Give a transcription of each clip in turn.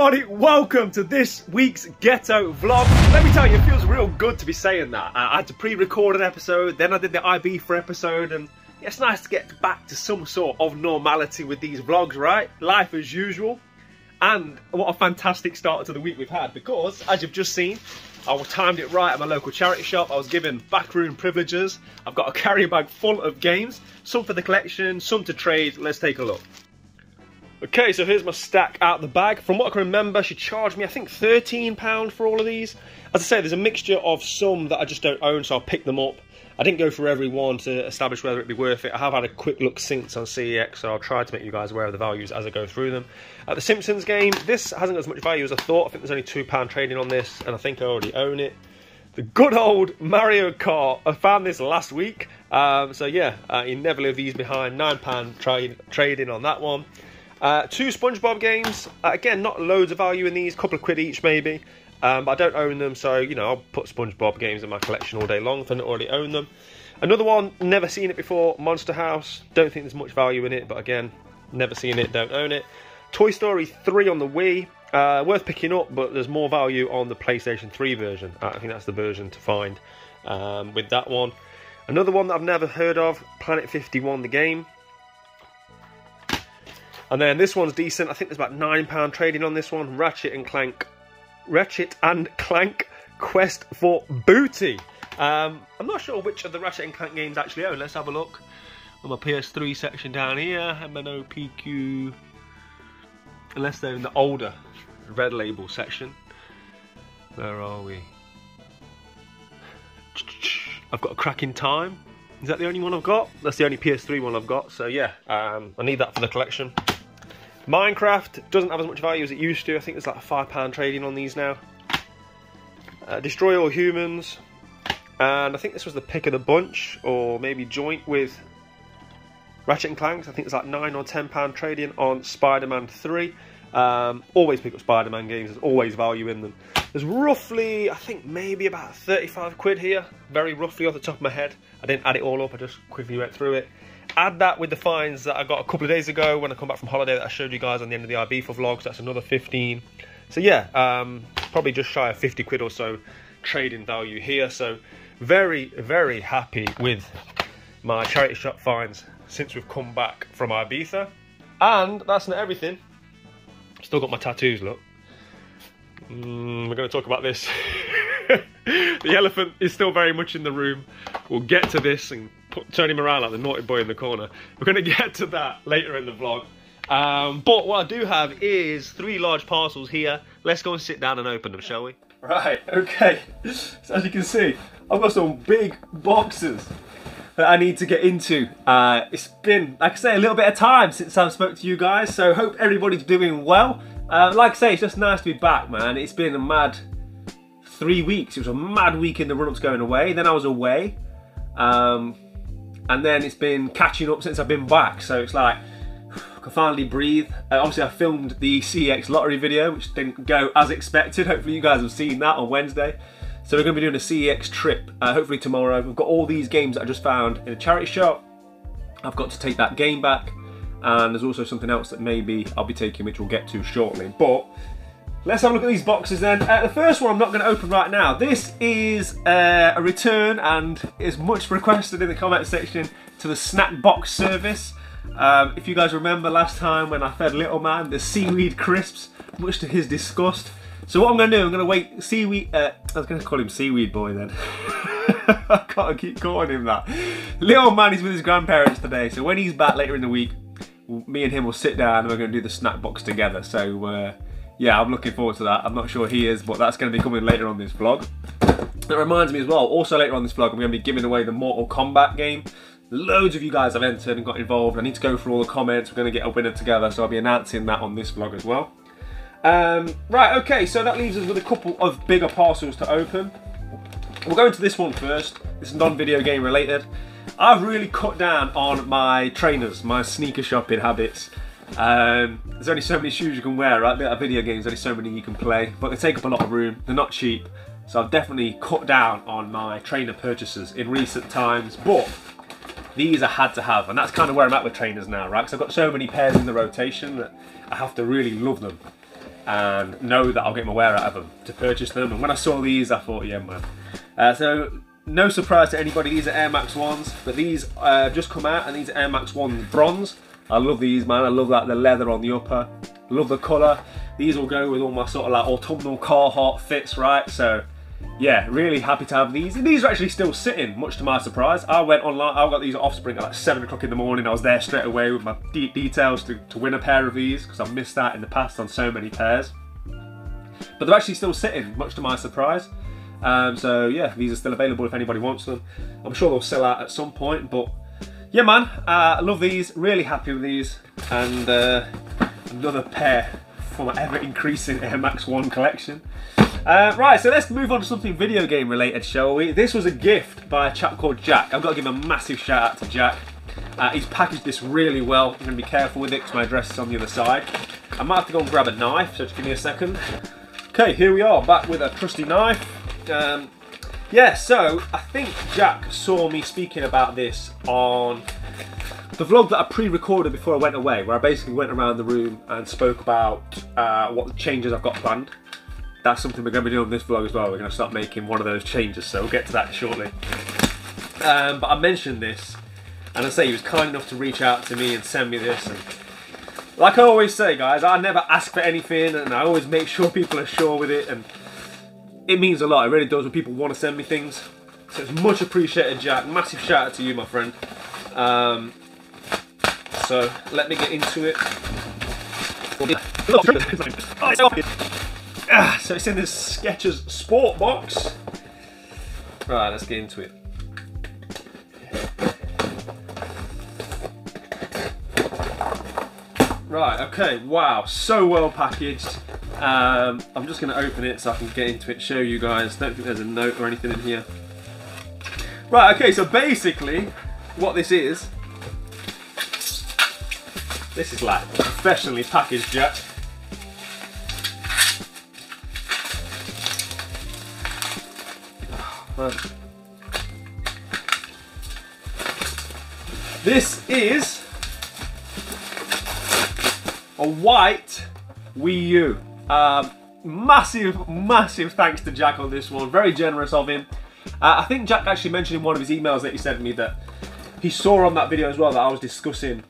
everybody, welcome to this week's Ghetto vlog. Let me tell you, it feels real good to be saying that. I had to pre-record an episode, then I did the IB for episode, and it's nice to get back to some sort of normality with these vlogs, right? Life as usual. And what a fantastic start to the week we've had, because, as you've just seen, I timed it right at my local charity shop. I was given backroom privileges. I've got a carry bag full of games, some for the collection, some to trade. Let's take a look. Okay, so here's my stack out the bag. From what I can remember, she charged me, I think, £13 for all of these. As I say, there's a mixture of some that I just don't own, so I'll pick them up. I didn't go for every one to establish whether it'd be worth it. I have had a quick look since on CEX, so I'll try to make you guys aware of the values as I go through them. At the Simpsons game, this hasn't got as much value as I thought. I think there's only £2 trading on this, and I think I already own it. The good old Mario Kart, I found this last week. Um, so yeah, uh, you never leave these behind. £9 trade, trading on that one. Uh, two SpongeBob games. Uh, again, not loads of value in these, a couple of quid each maybe. Um, but I don't own them, so you know I'll put SpongeBob games in my collection all day long if I don't already own them. Another one, never seen it before, Monster House. Don't think there's much value in it, but again, never seen it, don't own it. Toy Story 3 on the Wii. Uh, worth picking up, but there's more value on the PlayStation 3 version. Uh, I think that's the version to find um, with that one. Another one that I've never heard of, Planet 51, the game. And then this one's decent. I think there's about £9 trading on this one. Ratchet and Clank. Ratchet and Clank Quest for Booty. Um, I'm not sure which of the Ratchet and Clank games actually own. Let's have a look. On my PS3 section down here, MNOPQ. Unless they're in the older red label section. Where are we? I've got A Crack in Time. Is that the only one I've got? That's the only PS3 one I've got. So yeah, um, I need that for the collection. Minecraft doesn't have as much value as it used to. I think there's like a £5 trading on these now. Uh, Destroy All Humans. And I think this was the pick of the bunch, or maybe joint with Ratchet and Clank. I think it's like 9 or £10 trading on Spider-Man 3. Um, always pick up Spider-Man games, there's always value in them. There's roughly, I think maybe about 35 quid here, very roughly off the top of my head. I didn't add it all up, I just quickly went through it. Add that with the finds that I got a couple of days ago when I come back from holiday that I showed you guys on the end of the Ibiza vlogs. That's another 15. So yeah, um, probably just shy of 50 quid or so trading value here. So very, very happy with my charity shop finds since we've come back from Ibiza. And that's not everything. Still got my tattoos, look. Mm, we're going to talk about this. the elephant is still very much in the room. We'll get to this and put Tony Morale the naughty boy in the corner. We're going to get to that later in the vlog. Um, but what I do have is three large parcels here. Let's go and sit down and open them, shall we? Right, okay. So as you can see, I've got some big boxes that I need to get into. Uh, it's been, like I say, a little bit of time since I've spoke to you guys, so hope everybody's doing well. Uh, like I say, it's just nice to be back, man. It's been a mad three weeks. It was a mad week in the run-up to going away. Then I was away. Um, and then it's been catching up since I've been back. So it's like, I can finally breathe. Uh, obviously, I filmed the CEX lottery video, which didn't go as expected. Hopefully, you guys have seen that on Wednesday. So we're going to be doing a CEX trip, uh, hopefully tomorrow. We've got all these games that I just found in a charity shop. I've got to take that game back. And there's also something else that maybe I'll be taking, which we'll get to shortly. But Let's have a look at these boxes then. Uh, the first one I'm not going to open right now. This is uh, a return and is much requested in the comment section to the snack box service. Um, if you guys remember last time when I fed Little Man the seaweed crisps, much to his disgust. So what I'm going to do, I'm going to wait seaweed, uh, I was going to call him seaweed boy then. I can't keep calling him that. Little Man is with his grandparents today, so when he's back later in the week, me and him will sit down and we're going to do the snack box together. So uh, yeah, I'm looking forward to that. I'm not sure he is, but that's going to be coming later on this vlog. That reminds me as well, also later on this vlog, I'm going to be giving away the Mortal Kombat game. Loads of you guys have entered and got involved. I need to go through all the comments. We're going to get a winner together, so I'll be announcing that on this vlog as well. Um, right, okay, so that leaves us with a couple of bigger parcels to open. We'll go into this one first. This is non-video game related. I've really cut down on my trainers, my sneaker shopping habits. Um, there's only so many shoes you can wear, right? A video games, only so many you can play, but they take up a lot of room. They're not cheap, so I've definitely cut down on my trainer purchases in recent times. But these I had to have, and that's kind of where I'm at with trainers now, right? Because I've got so many pairs in the rotation that I have to really love them. and know that I'll get my wear out of them to purchase them. And when I saw these, I thought, yeah, man. Uh, so no surprise to anybody, these are Air Max 1s, but these uh, just come out and these are Air Max 1 bronze. I love these, man. I love that the leather on the upper. Love the colour. These will go with all my sort of like autumnal Carhartt fits, right? So yeah, really happy to have these. And these are actually still sitting, much to my surprise. I went online, I got these at Offspring at like 7 o'clock in the morning. I was there straight away with my de details to, to win a pair of these because I've missed that in the past on so many pairs. But they're actually still sitting, much to my surprise. Um, so yeah, these are still available if anybody wants them. I'm sure they'll sell out at some point, but yeah, man, uh, I love these. Really happy with these, and uh, another pair for my ever increasing Air Max One collection. Uh, right, so let's move on to something video game related, shall we? This was a gift by a chap called Jack. I've got to give a massive shout out to Jack. Uh, he's packaged this really well. I'm going to be careful with it because my address is on the other side. I might have to go and grab a knife, so just give me a second. Okay, here we are, back with a trusty knife. Um, yeah, so I think Jack saw me speaking about this on the vlog that I pre-recorded before I went away, where I basically went around the room and spoke about uh, what changes I've got planned. That's something we're going to be doing on this vlog as well. We're going to start making one of those changes, so we'll get to that shortly. Um, but I mentioned this, and I say he was kind enough to reach out to me and send me this. And like I always say, guys, I never ask for anything, and I always make sure people are sure with it. And it means a lot. It really does when people want to send me things. So it's much appreciated, Jack. Massive shout out to you, my friend. Um, so let me get into it. Ah, so it's in this Skechers Sport box. Right, let's get into it. Right, okay, wow, so well packaged. Um, I'm just going to open it so I can get into it, show you guys. Don't think there's a note or anything in here. Right, okay, so basically what this is, this is like professionally packaged, Jack. This is a white Wii U. Um, massive, massive thanks to Jack on this one. Very generous of him. Uh, I think Jack actually mentioned in one of his emails that he sent me that he saw on that video as well that I was discussing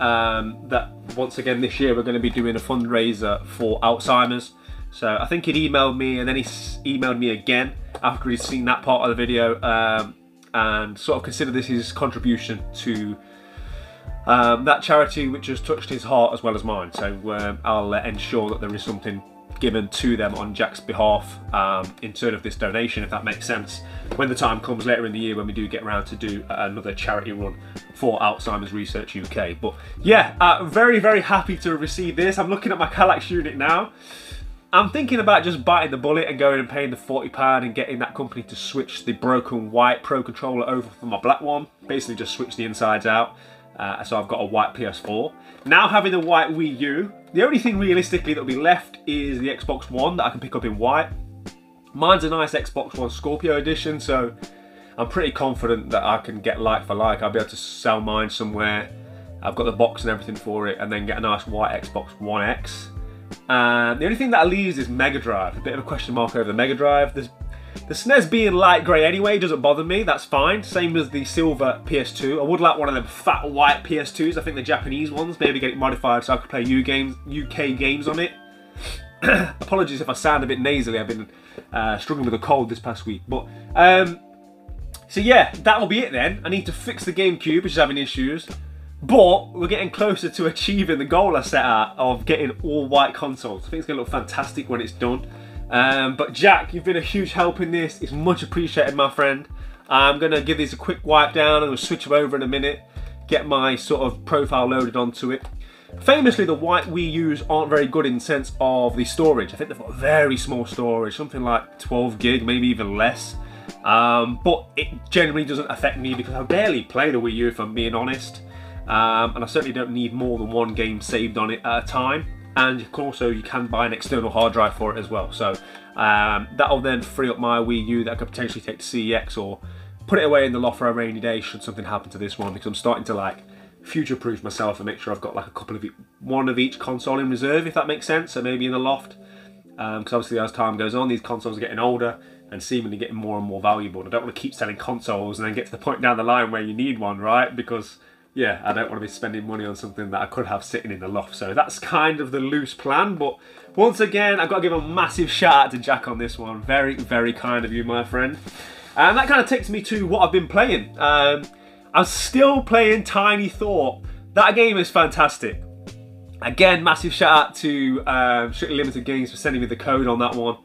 um, that once again this year we're going to be doing a fundraiser for Alzheimer's. So I think he'd emailed me and then he emailed me again after he'd seen that part of the video um, and sort of considered this his contribution to um, that charity which has touched his heart as well as mine. So um, I'll uh, ensure that there is something given to them on Jack's behalf um, in turn of this donation, if that makes sense, when the time comes later in the year when we do get around to do another charity run for Alzheimer's Research UK. But yeah, uh, very, very happy to receive this. I'm looking at my Kallax unit now. I'm thinking about just biting the bullet and going and paying the £40 and getting that company to switch the broken white Pro Controller over for my black one. Basically just switch the insides out. Uh, so I've got a white PS4. Now having the white Wii U, the only thing realistically that'll be left is the Xbox One that I can pick up in white. Mine's a nice Xbox One Scorpio edition, so I'm pretty confident that I can get like for like. I'll be able to sell mine somewhere. I've got the box and everything for it, and then get a nice white Xbox One X. And the only thing that leaves is Mega Drive. A bit of a question mark over the Mega Drive. There's the SNES being light grey anyway doesn't bother me, that's fine. Same as the silver PS2. I would like one of them fat white PS2s, I think the Japanese ones, maybe get it modified so I could play U games, UK games on it. Apologies if I sound a bit nasally, I've been uh, struggling with a cold this past week. But, um, so yeah, that'll be it then. I need to fix the GameCube, which is having issues. But we're getting closer to achieving the goal I set out of getting all white consoles. I think it's going to look fantastic when it's done. Um, but Jack, you've been a huge help in this. It's much appreciated, my friend. I'm going to give these a quick wipe down and we'll switch them over in a minute. Get my sort of profile loaded onto it. Famously, the white Wii U's aren't very good in sense of the storage. I think they've got very small storage, something like 12 gig, maybe even less. Um, but it generally doesn't affect me because I barely play the Wii U, if I'm being honest. Um, and I certainly don't need more than one game saved on it at a time and you can also you can buy an external hard drive for it as well. So um, that'll then free up my Wii U that I could potentially take to CEX or put it away in the loft for a rainy day should something happen to this one because I'm starting to like future-proof myself and make sure I've got like a couple of one of each console in reserve, if that makes sense. So maybe in the loft, because um, obviously as time goes on, these consoles are getting older and seemingly getting more and more valuable. And I don't want to keep selling consoles and then get to the point down the line where you need one, right? Because yeah, I don't want to be spending money on something that I could have sitting in the loft. So that's kind of the loose plan. But once again, I've got to give a massive shout out to Jack on this one. Very, very kind of you, my friend. And that kind of takes me to what I've been playing. Um, I'm still playing Tiny Thor. That game is fantastic. Again, massive shout out to um, Strictly Limited Games for sending me the code on that one.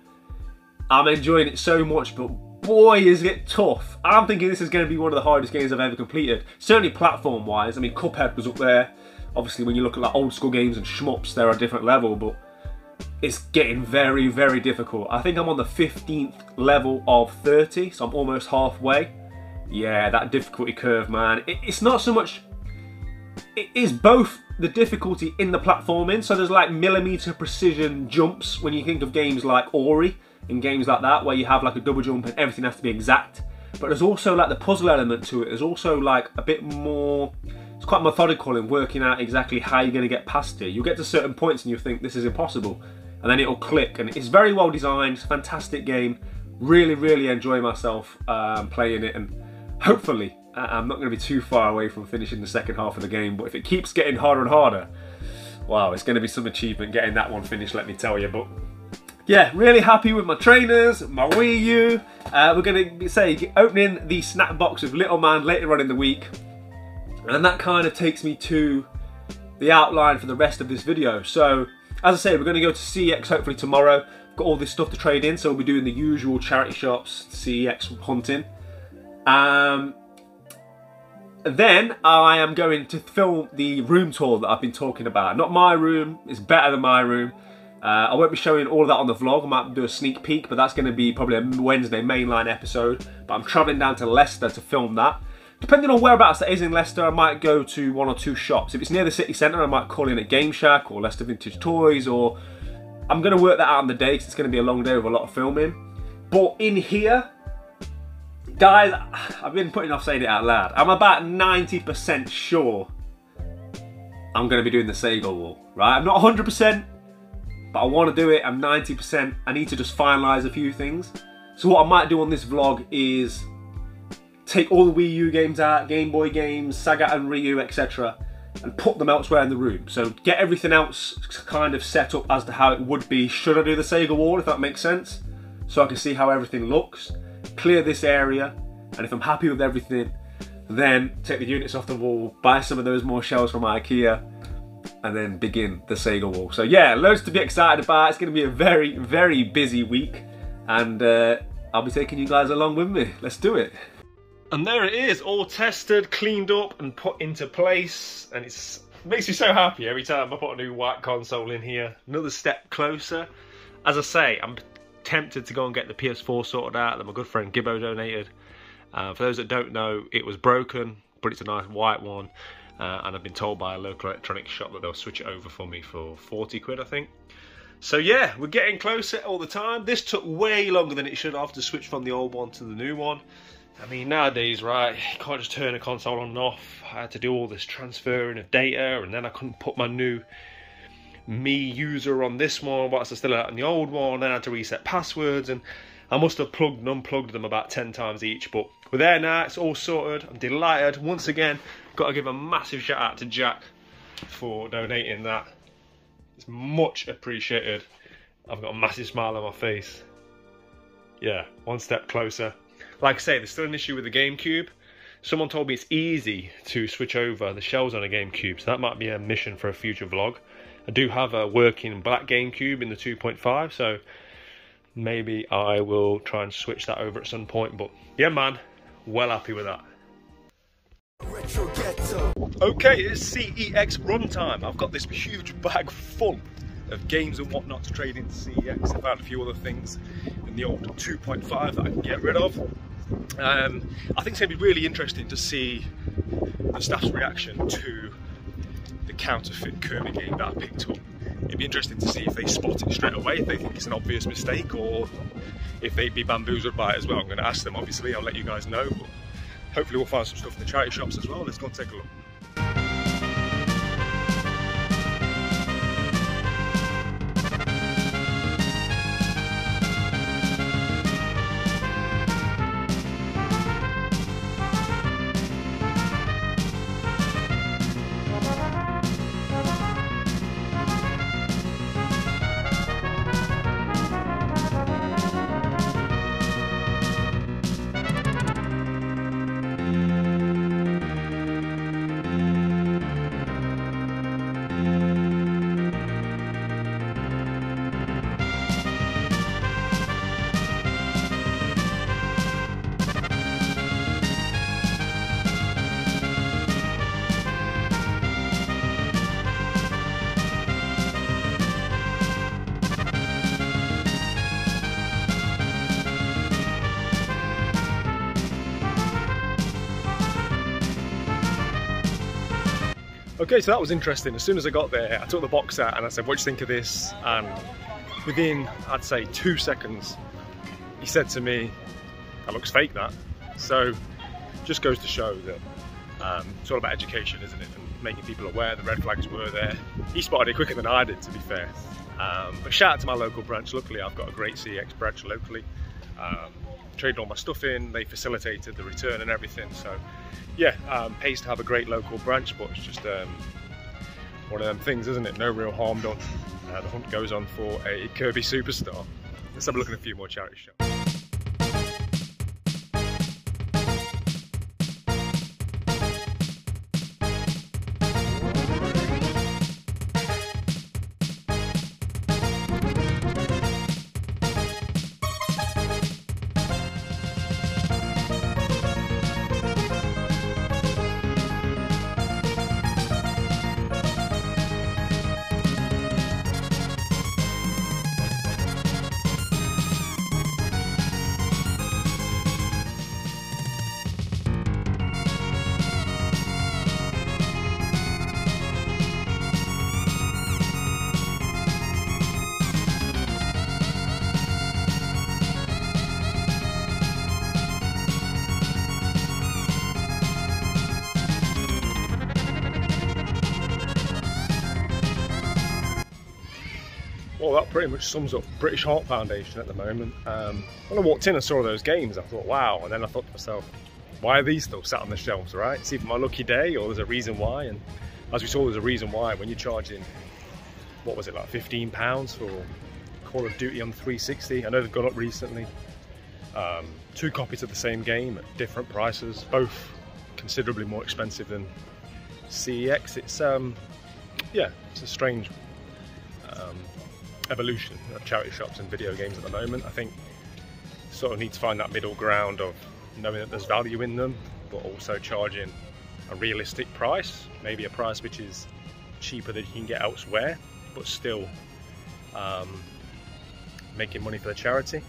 I'm enjoying it so much, but boy is it tough. I'm thinking this is going to be one of the hardest games I've ever completed. Certainly platform wise. I mean, Cuphead was up there. Obviously, when you look at like old school games and shmups, they're a different level, but it's getting very, very difficult. I think I'm on the 15th level of 30, so I'm almost halfway. Yeah, that difficulty curve, man. It, it's not so much... It is both the difficulty in the platforming, so there's like millimeter precision jumps when you think of games like Ori, in games like that, where you have like a double jump and everything has to be exact. But there's also like the puzzle element to it. There's also like a bit more it's quite methodical in working out exactly how you're going to get past it. You'll get to certain points and you think this is impossible and then it'll click. And it's very well designed. It's a fantastic game. Really, really enjoy myself um, playing it, and hopefully I'm not going to be too far away from finishing the second half of the game. But if it keeps getting harder and harder, wow, it's going to be some achievement getting that one finished. Let me tell you. But yeah, really happy with my trainers, my Wii U. Uh, we're going to say opening the snap box of Little Man later on in the week. And that kind of takes me to the outline for the rest of this video. So as I say, we're going to go to CEX hopefully tomorrow. Got all this stuff to trade in, so we'll be doing the usual charity shops, CEX hunting. Um, then I am going to film the room tour that I've been talking about. Not my room, it's better than my room. Uh, I won't be showing all of that on the vlog, I might do a sneak peek, but that's going to be probably a Wednesday mainline episode. But I'm travelling down to Leicester to film that. Depending on whereabouts that is in Leicester, I might go to one or two shops. If it's near the city centre, I might call in at Game Shack or Leicester Vintage Toys, or I'm going to work that out on the day because it's going to be a long day with a lot of filming. But in here, guys, I've been putting off saying it out loud. I'm about 90% sure I'm going to be doing the Sega wall, right? I'm not 100%, but I want to do it. I'm 90%. I need to just finalise a few things. So what I might do on this vlog is take all the Wii U games out, Game Boy games, Saga and Ryu, etc., and put them elsewhere in the room. So get everything else kind of set up as to how it would be should I do the Sega wall, if that makes sense. So I can see how everything looks, clear this area, and if I'm happy with everything, then take the units off the wall, buy some of those more shells from Ikea, and then begin the Sega wall. So yeah, loads to be excited about. It's going to be a very, very busy week, and uh, I'll be taking you guys along with me. Let's do it. And there it is, all tested, cleaned up and put into place. And it makes me so happy every time I put a new white console in here. Another step closer. As I say, I'm tempted to go and get the PS4 sorted out that my good friend Gibbo donated. Uh, for those that don't know, it was broken, but it's a nice white one. Uh, and I've been told by a local electronics shop that they'll switch it over for me for 40 quid, I think. So yeah, we're getting closer all the time. This took way longer than it should have to switch from the old one to the new one. I mean, nowadays, right, you can't just turn a console on and off. I had to do all this transferring of data, and then I couldn't put my new me user on this one whilst I still had on the old one. Then I had to reset passwords, and I must have plugged and unplugged them about 10 times each. But we're there now, it's all sorted. I'm delighted. Once again, got to give a massive shout out to Jack for donating that. It's much appreciated. I've got a massive smile on my face. Yeah, one step closer. Like I say, there's still an issue with the GameCube. Someone told me it's easy to switch over the shells on a GameCube, so that might be a mission for a future vlog. I do have a working black GameCube in the 2.5, so maybe I will try and switch that over at some point. But yeah, man, well happy with that. Okay, it's CEX runtime. I've got this huge bag full of games and whatnot to trade into CEX. I found a few other things in the old 2.5 that I can get rid of. Um, I think it's going to be really interesting to see the staff's reaction to the counterfeit Kirby game that I picked up. It'd be interesting to see if they spot it straight away, if they think it's an obvious mistake, or if they'd be bamboozled by it as well. I'm going to ask them, obviously, I'll let you guys know. But hopefully we'll find some stuff in the charity shops as well. Let's go and take a look. Okay, so that was interesting. As soon as I got there, I took the box out and I said, what do you think of this? And within, I'd say, two seconds, he said to me, that looks fake, that. So, just goes to show that um, it's all about education, isn't it? And making people aware the red flags were there. He spotted it quicker than I did, to be fair. Um, but shout out to my local branch. Luckily, I've got a great CEX branch locally. Um, traded all my stuff in, they facilitated the return and everything. So, yeah, um, pays to have a great local branch, but it's just um, one of them things, isn't it? No real harm done. Uh, the hunt goes on for a Kirby superstar. Let's have a look at a few more charity shops. Pretty much sums up British Heart Foundation at the moment. Um, when I walked in and saw those games, I thought, wow. And then I thought to myself, why are these still sat on the shelves, right? It's either my lucky day or there's a reason why. And as we saw, there's a reason why. When you're charging, what was it, like 15 pounds for Call of Duty on 360? I know they've gone up recently. Um, two copies of the same game at different prices, both considerably more expensive than CEX. It's, um, yeah, it's a strange um, evolution of charity shops and video games at the moment. I think sort of need to find that middle ground of knowing that there's value in them, but also charging a realistic price, maybe a price which is cheaper than you can get elsewhere, but still um, making money for the charity.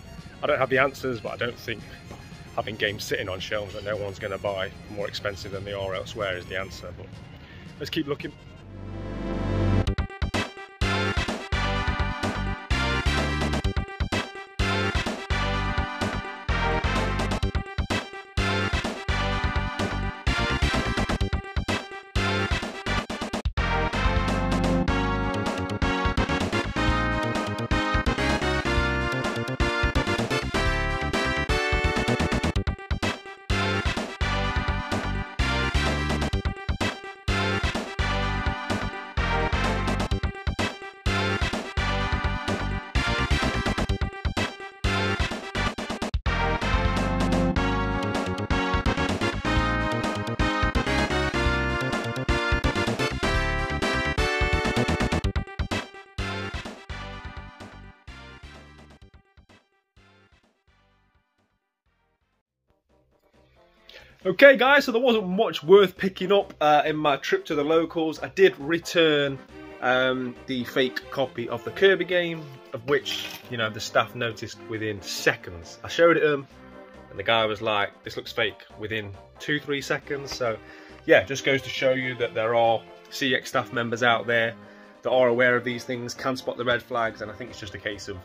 I don't have the answers, but I don't think having games sitting on shelves that no one's going to buy more expensive than they are elsewhere is the answer. But let's keep looking. Okay guys, so there wasn't much worth picking up uh, in my trip to the locals. I did return um, the fake copy of the Kirby game, of which, you know, the staff noticed within seconds. I showed it them, and the guy was like, this looks fake, within two, three seconds. So, yeah, just goes to show you that there are CEX staff members out there that are aware of these things, can spot the red flags, and I think it's just a case of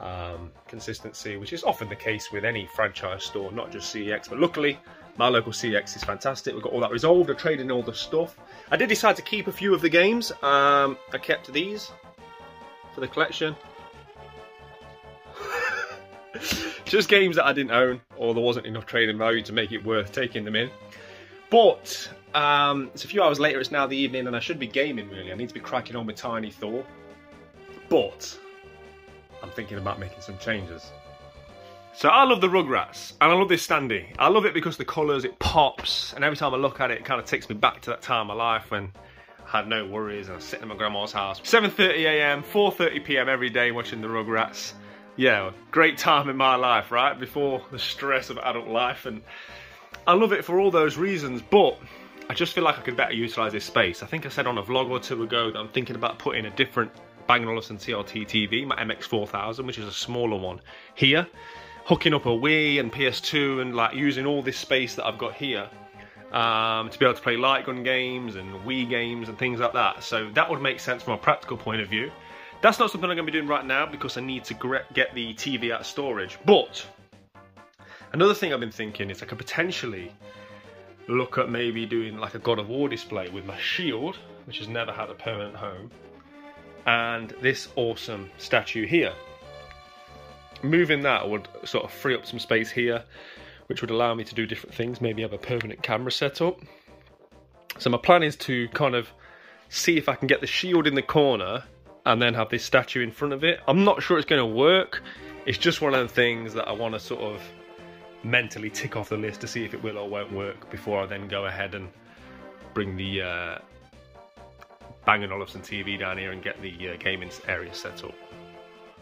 um, consistency, which is often the case with any franchise store, not just CEX. But luckily, my local CEX is fantastic. We've got all that resolved. I traded in all the stuff. I did decide to keep a few of the games. Um, I kept these for the collection. Just games that I didn't own or there wasn't enough trading value to make it worth taking them in. But um, it's a few hours later, it's now the evening and I should be gaming really. I need to be cracking on with Tiny Thor. But I'm thinking about making some changes. So I love the Rugrats, and I love this standee. I love it because the colours, it pops, and every time I look at it, it kind of takes me back to that time of life when I had no worries and I was sitting in my grandma's house. 7.30am, 4.30pm every day watching the Rugrats. Yeah, great time in my life, right? Before the stress of adult life, and I love it for all those reasons, but I just feel like I could better utilise this space. I think I said on a vlog or two ago that I'm thinking about putting a different Bang & Olufsen CRT TV, my MX4000, which is a smaller one, here hooking up a Wii and PS2 and like using all this space that I've got here um, to be able to play light gun games and Wii games and things like that. So that would make sense from a practical point of view. That's not something I'm going to be doing right now because I need to get the TV out of storage. But another thing I've been thinking is I could potentially look at maybe doing like a God of War display with my shield, which has never had a permanent home, and this awesome statue here. Moving that would sort of free up some space here, which would allow me to do different things, maybe have a permanent camera set up. So my plan is to kind of see if I can get the shield in the corner and then have this statue in front of it. I'm not sure it's going to work. It's just one of the things that I want to sort of mentally tick off the list to see if it will or won't work before I then go ahead and bring the uh, Bang & Olufsen TV down here and get the uh, gaming area set up.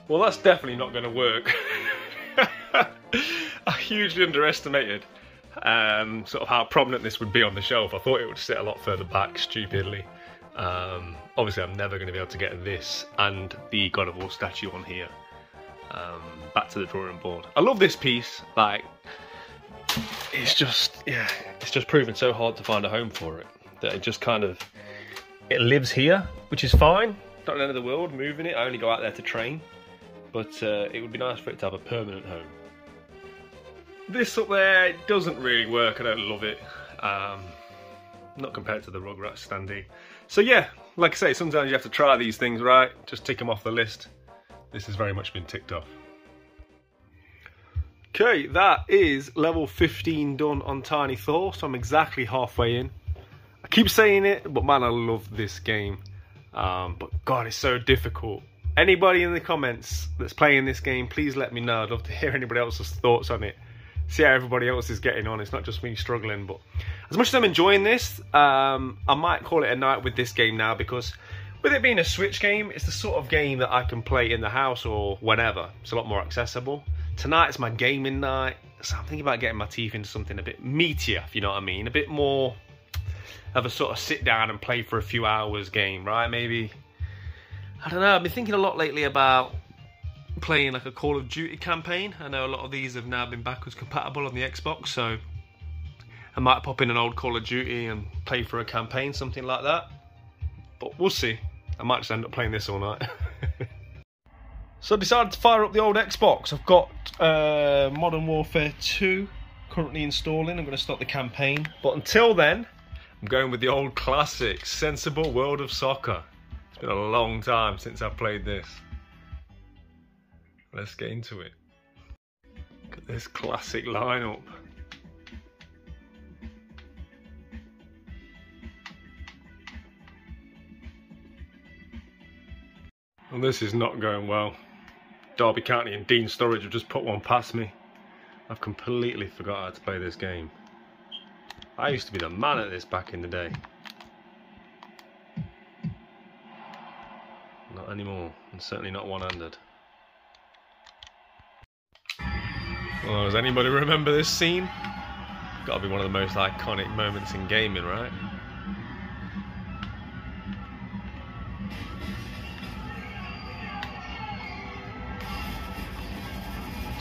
Well, that's definitely not going to work. I hugely underestimated um, sort of how prominent this would be on the shelf. I thought it would sit a lot further back, stupidly. Um, obviously, I'm never going to be able to get this and the God of War statue on here. Um, back to the drawing board. I love this piece. Like, it's just, yeah, it's just proven so hard to find a home for it that it just kind of, it lives here, which is fine. Not the end of the world moving it. I only go out there to train, but uh, it would be nice for it to have a permanent home. This up there doesn't really work. I don't love it. Um, not compared to the Rugrats standee. So yeah, like I say, sometimes you have to try these things, right? Just tick them off the list. This has very much been ticked off. Okay, that is level 15 done on Tiny Thor, so I'm exactly halfway in. I keep saying it, but man, I love this game. Um, but God, it's so difficult. Anybody in the comments that's playing this game, please let me know. I'd love to hear anybody else's thoughts on it. See how everybody else is getting on. It's not just me struggling, but as much as I'm enjoying this, um, I might call it a night with this game now because with it being a Switch game, it's the sort of game that I can play in the house or whenever. It's a lot more accessible. Tonight's my gaming night, so I'm thinking about getting my teeth into something a bit meatier, if you know what I mean. A bit more of a sort of sit down and play for a few hours game, right? Maybe, I don't know, I've been thinking a lot lately about playing like a Call of Duty campaign. I know a lot of these have now been backwards compatible on the Xbox, so I might pop in an old Call of Duty and play for a campaign, something like that. But we'll see. I might just end up playing this all night. so I decided to fire up the old Xbox. I've got uh, Modern Warfare 2 currently installing. I'm going to start the campaign. But until then, I'm going with the old classic, Sensible World of Soccer. Been a long time since I've played this. Let's get into it. Look at this classic lineup. Well, this is not going well. Derby County and Dean Sturridge have just put one past me. I've completely forgot how to play this game. I used to be the man at this back in the day. And certainly not one-handed. Well, does anybody remember this scene? Gotta be one of the most iconic moments in gaming, right?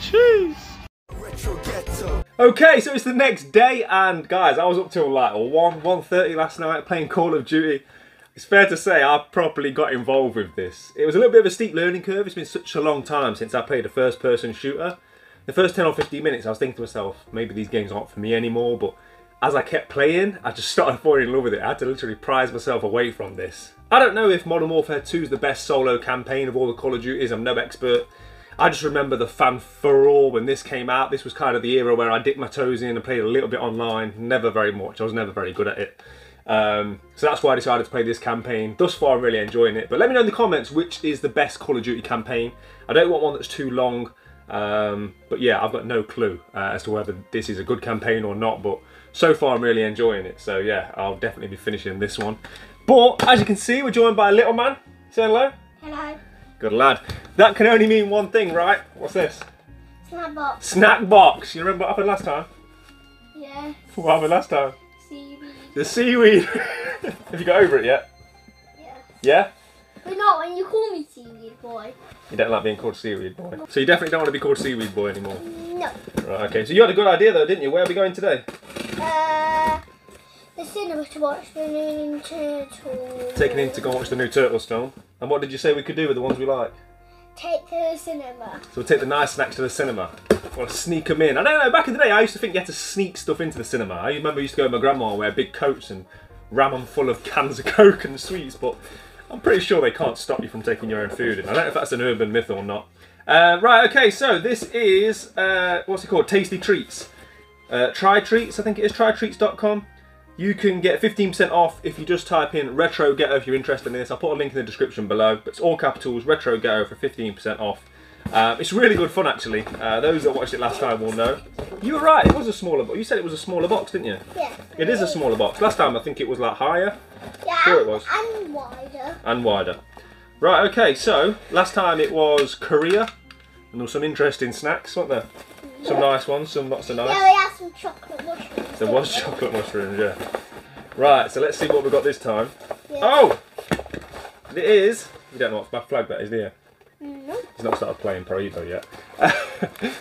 Jeez. Okay, so it's the next day, and guys, I was up till like 1, 1.30 last night playing Call of Duty. It's fair to say I properly got involved with this. It was a little bit of a steep learning curve. It's been such a long time since I played a first-person shooter. The first 10 or 15 minutes, I was thinking to myself, maybe these games aren't for me anymore, but as I kept playing, I just started falling in love with it. I had to literally prize myself away from this. I don't know if Modern Warfare 2 is the best solo campaign of all the Call of Duties. I'm no expert. I just remember the fan when this came out. This was kind of the era where I dipped my toes in and played a little bit online. Never very much. I was never very good at it. Um, so that's why I decided to play this campaign. Thus far, I'm really enjoying it. But let me know in the comments which is the best Call of Duty campaign. I don't want one that's too long. Um, but yeah, I've got no clue uh, as to whether this is a good campaign or not. But so far, I'm really enjoying it. So yeah, I'll definitely be finishing this one. But as you can see, we're joined by a little man. Say hello. Hello. Good lad. That can only mean one thing, right? What's this? Snack box. Snack box. You remember what happened last time? Yeah. What happened last time? The seaweed. Have you got over it yet? Yeah. Yeah? But not when you call me seaweed boy. You don't like being called seaweed boy. So you definitely don't want to be called seaweed boy anymore. No. Right, okay. So you had a good idea though, didn't you? Where are we going today? Uh, the cinema to watch the new Turtles. Taking in to go and watch the new Turtles film. And what did you say we could do with the ones we like? Take to the cinema. So we'll take the nice snacks to the cinema. Or sneak them in. I don't know, back in the day I used to think you had to sneak stuff into the cinema. I remember I used to go with my grandma and wear big coats and ram them full of cans of Coke and sweets, but I'm pretty sure they can't stop you from taking your own food in. I don't know if that's an urban myth or not. Uh, right, okay, so this is, uh, what's it called? Tasty Treats. Uh, Try Treats, I think it is, trytreats.com. You can get 15% off if you just type in Retro Ghetto if you're interested in this. I'll put a link in the description below. But it's all capitals, Retro Ghetto for 15% off. Uh, it's really good fun actually. Uh, those that watched it last time will know. You were right, it was a smaller box. You said it was a smaller box, didn't you? Yeah. It is a smaller box. Last time I think it was like higher Yeah, Sure it was. And wider. and wider. Right, okay, so last time it was Korea. And there were some interesting snacks, weren't there? Some nice ones, some not so nice. Yeah, we had some chocolate mushrooms. There was chocolate mushrooms, yeah. Right, so let's see what we've got this time. Yeah. Oh! It is. You don't know what my flag that is, do you? No. He's not started playing Parito yet.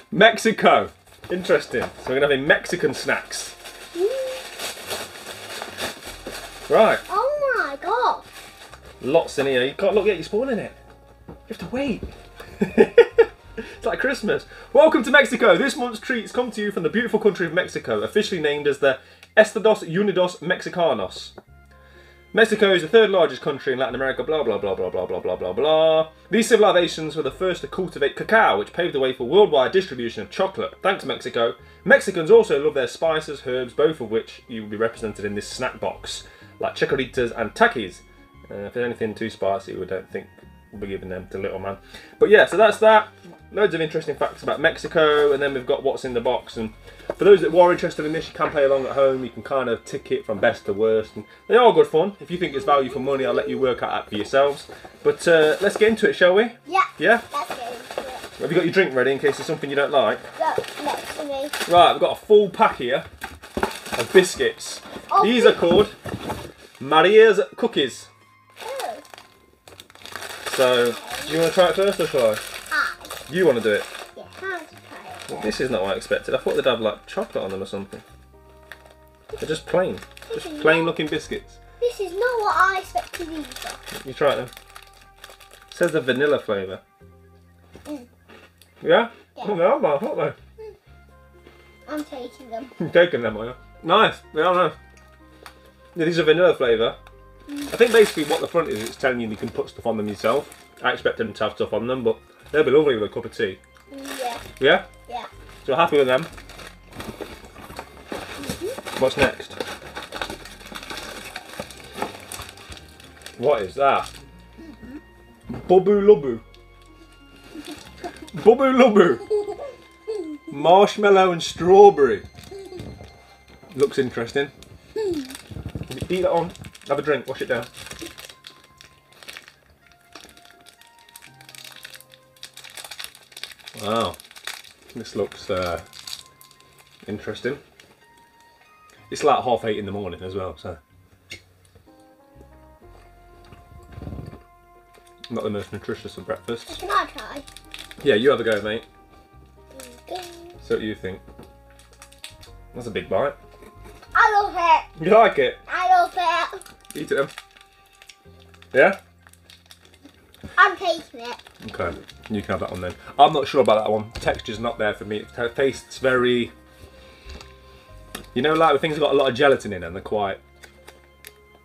Mexico. Interesting. So we're going to have a Mexican snacks. Right. Oh my god. Lots in here. You can't look yet, you're spoiling it. You have to wait. it's like Christmas. Welcome to Mexico. This month's treats come to you from the beautiful country of Mexico, officially named as the Estados Unidos Mexicanos. Mexico is the third largest country in Latin America, blah blah blah blah blah blah blah blah blah. These civilizations were the first to cultivate cacao, which paved the way for worldwide distribution of chocolate. Thanks, Mexico. Mexicans also love their spices, herbs, both of which you will be represented in this snack box, like chicoritas and takis. Uh, if there's anything too spicy, we don't think we'll be giving them to little man. But yeah, so that's that. Loads of interesting facts about Mexico, and then we've got what's in the box. And for those that are interested in this, you can play along at home. You can kind of tick it from best to worst, and they are good fun. If you think it's value for money, I'll let you work out that for yourselves. But uh, let's get into it, shall we? Yeah. Yeah. Let's get into it. Have you got your drink ready in case there's something you don't like? Look next to me. Right, I've got a full pack here of biscuits. Oh, These are called Maria's cookies. So, do you want to try it first or shall I? You want to do it? Yeah, how's it try Well, it? this is not what I expected. I thought they'd have like chocolate on them or something. They're just plain. Just plain looking biscuits. This is not what I expected either. You try it then. It says the vanilla flavour. Mm. Yeah? Yeah. Oh, they are nice, aren't they? I'm taking them. I'm taking them, are you? Nice. They are nice. Yeah, these are vanilla flavour. I think basically what the front is, it's telling you you can put stuff on them yourself. I expect them to have stuff on them, but they'll be lovely with a cup of tea. Yeah. Yeah? Yeah. So happy with them. Mm-hmm. What's next? What is that? Mm-hmm. Bubu Lubu. Bubu Lubu. Marshmallow and strawberry. Looks interesting. Hmm. Eat that on. Have a drink. Wash it down. Wow. This looks uh, interesting. It's like half eight in the morning as well, so. Not the most nutritious of breakfasts. Can I try? Yeah, you have a go, mate. Okay. So what do you think? That's a big bite. I love it. You like it? I love it. Eat it then. Yeah? I'm taking it. Okay, you can have that one then. I'm not sure about that one. Texture's not there for me. It tastes very. You know, like the things that got a lot of gelatin in them. they're quite.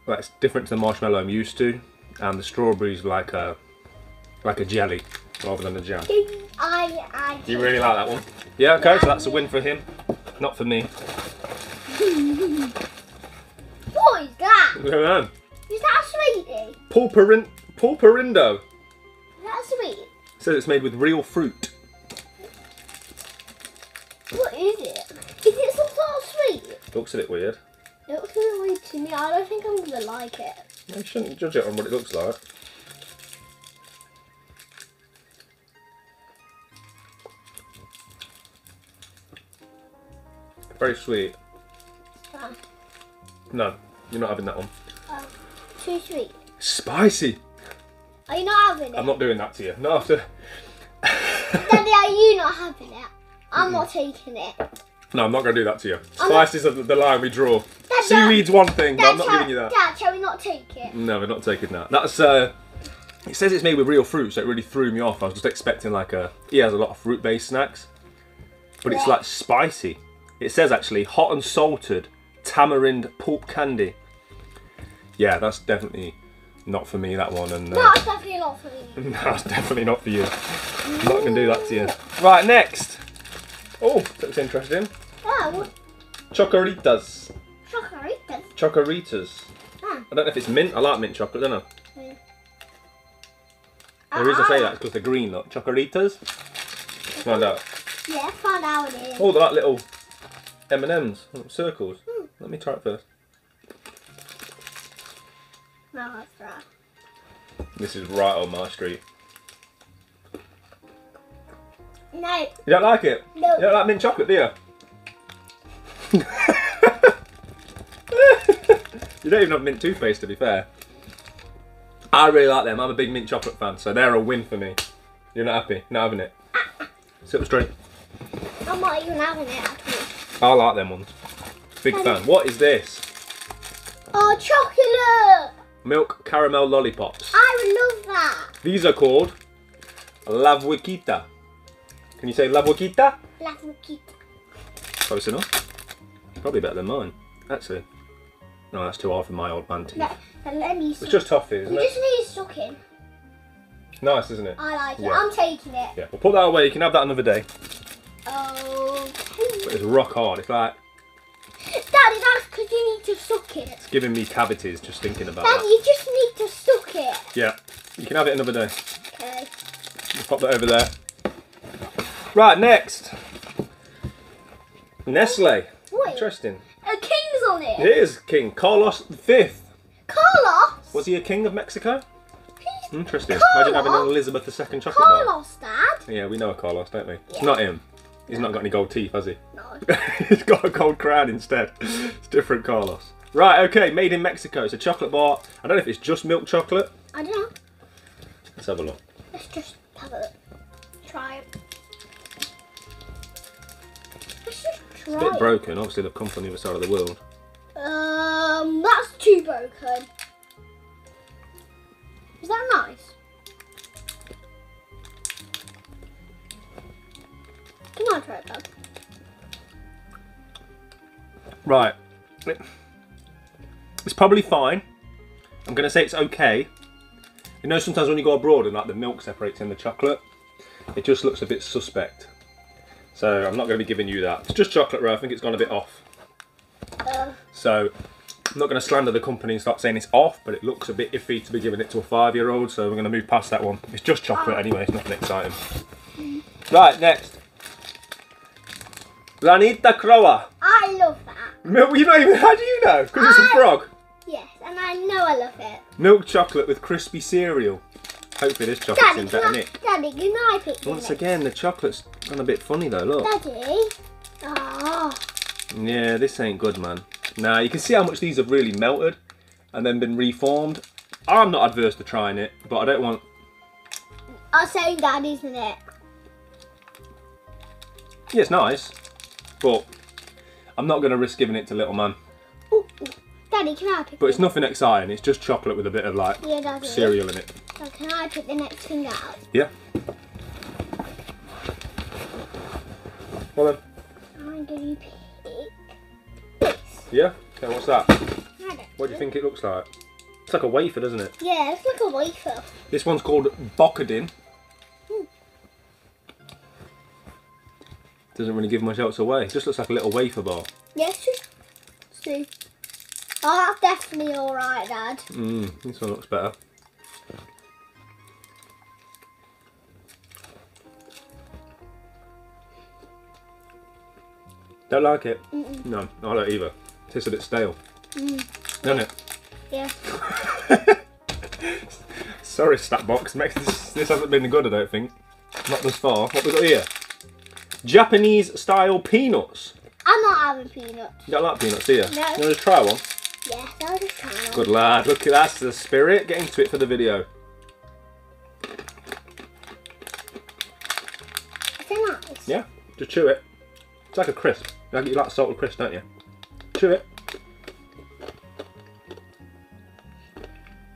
Well, it's different to the marshmallow I'm used to, and the strawberries like a, like a jelly rather than a jam. I, I. You really like that one? Yeah. Okay, so that's a win for him, not for me. What is that? I don't know. Is that a sweetie? Pulperin- pulperindo. Is that a sweet? Says it's made with real fruit. What is it? Is it some sort of sweet? Looks a bit weird. It looks a bit weird to me. I don't think I'm gonna like it. You shouldn't judge it on what it looks like. Very sweet. Um, No, you're not having that one. um, too sweet. Spicy. Are you not having it? I'm not doing that to you. Not after. Daddy, are you not having it? I'm not taking it. No, I'm not going to do that to you. I'm not- are the line we draw. Dad, Seaweed's one thing, but I'm not shall, giving you that. Dad, shall we not take it? No, we're not taking that. That's uh it says it's made with real fruit, so it really threw me off. I was just expecting like a he has a lot of fruit based snacks. But it's like spicy. It says actually hot and salted tamarind pulp candy. Yeah, that's definitely not for me that one and uh, That's definitely not for me. no, that's definitely not for you. I'm not gonna do that to you. Right, next. Oh, looks interesting. What? Chocoritas. Chocoritas. Ah. I don't know if it's mint. I like mint chocolate, don't I? Mm. The reason I say Ah, that is because they're green, look. Chocoritas. Find out. Yeah, find out it is. Oh, they're like little M&Ms, circles. Let me try it first. No, that's right. This is right on my street. No, You don't like it? no. You don't like mint chocolate, do you? you don't even have mint toothpaste, to be fair. I really like them. I'm a big mint chocolate fan, so they're a win for me. You're not happy? Not having it? Uh-uh. Sit up straight. I'm not even having it actually. I like them ones. Big um, fan. What is this? Oh, chocolate! Milk caramel lollipops. I would love that. These are called La Vaquita. Can you say La Vaquita? Let's. Close enough. Probably better than mine, actually. No, that's too hard for my old man teeth. No, let me. It's just toffee, isn't We it? just need sucking. Nice, isn't it? I like it. Yeah. I'm taking it. Yeah, we'll put that away. You can have that another day. Okay. But it's rock hard. It's like Daddy, that's because you need to suck it. it's giving me cavities just thinking about Daddy, that. you just need to suck it. Yeah, you can have it another day. Okay. We'll pop that over there. Right, next. Nestle. Wait. Interesting. A king's on it. It is King Carlos V. Carlos. Was he a king of Mexico? Interesting. Carlos? Imagine having an Elizabeth II chocolate bar. Carlos, Dad. Yeah, we know a Carlos, don't we? It's not him. He's not got any gold teeth, has he? No. He's got a gold crown instead. It's different Carlos. Right, okay, made in Mexico. It's a chocolate bar. I don't know if it's just milk chocolate. I don't know. Let's have a look. Let's just have a look. Try it. Let's just try It's a bit it. broken. Obviously, they've come from the other side of the world. Um, that's too broken. Is that nice? Come on, try it. Right. It's probably fine. I'm going to say it's okay. You know, sometimes when you go abroad and like the milk separates in the chocolate, it just looks a bit suspect. So I'm not going to be giving you that. It's just chocolate, Ro. I think it's gone a bit off. Uh, So I'm not going to slander the company and start saying it's off, but it looks a bit iffy to be giving it to a five-year-old. So we're going to move past that one. It's just chocolate anyway. It's nothing exciting. Right, next. Ranita Croa. I love that. Milk, you don't even, how do you know? Because it's a frog. Yes, and I know I love it. Milk chocolate with crispy cereal. Hopefully this chocolate's Daddy, in better I, nick. Daddy, can I pick Once again, the chocolate's gone a bit funny though, look. Daddy. Ah, Yeah, this ain't good, man. Now, you can see how much these have really melted and then been reformed. I'm not adverse to trying it, but I don't want... I'll say Daddy's in it. Yeah, it's nice, but I'm not going to risk giving it to little man. Ooh, ooh. Daddy, can I pick? But it's nothing exciting, it's just chocolate with a bit of like Yeah, Daddy. cereal in it. So can I pick the next thing out? Yeah. Well then, I'm going to pick this. yeah? Okay, what's that? What do you think it looks like? It's like a wafer, doesn't it? Yeah, it's like a wafer. This one's called Bocadin. Doesn't really give much else away. Just looks like a little wafer bar. Yes, just see. Oh, that's definitely alright, Dad. Mmm, this one looks better. Don't like it? Mm-mm. No, I don't either. Tastes a bit stale, Mm, doesn't it? yeah. Sorry, Snapbox. This, this hasn't been good, I don't think. Not thus far. What we got here? Japanese style peanuts. I'm not having peanuts. You don't like peanuts, do you? No. You want to try one? Yes, I'll just try one. Good lad. Look at that's the spirit. Get into it for the video. Nice? Yeah, just chew it. It's like a crisp. Like you like salted crisp, don't you? Chew it.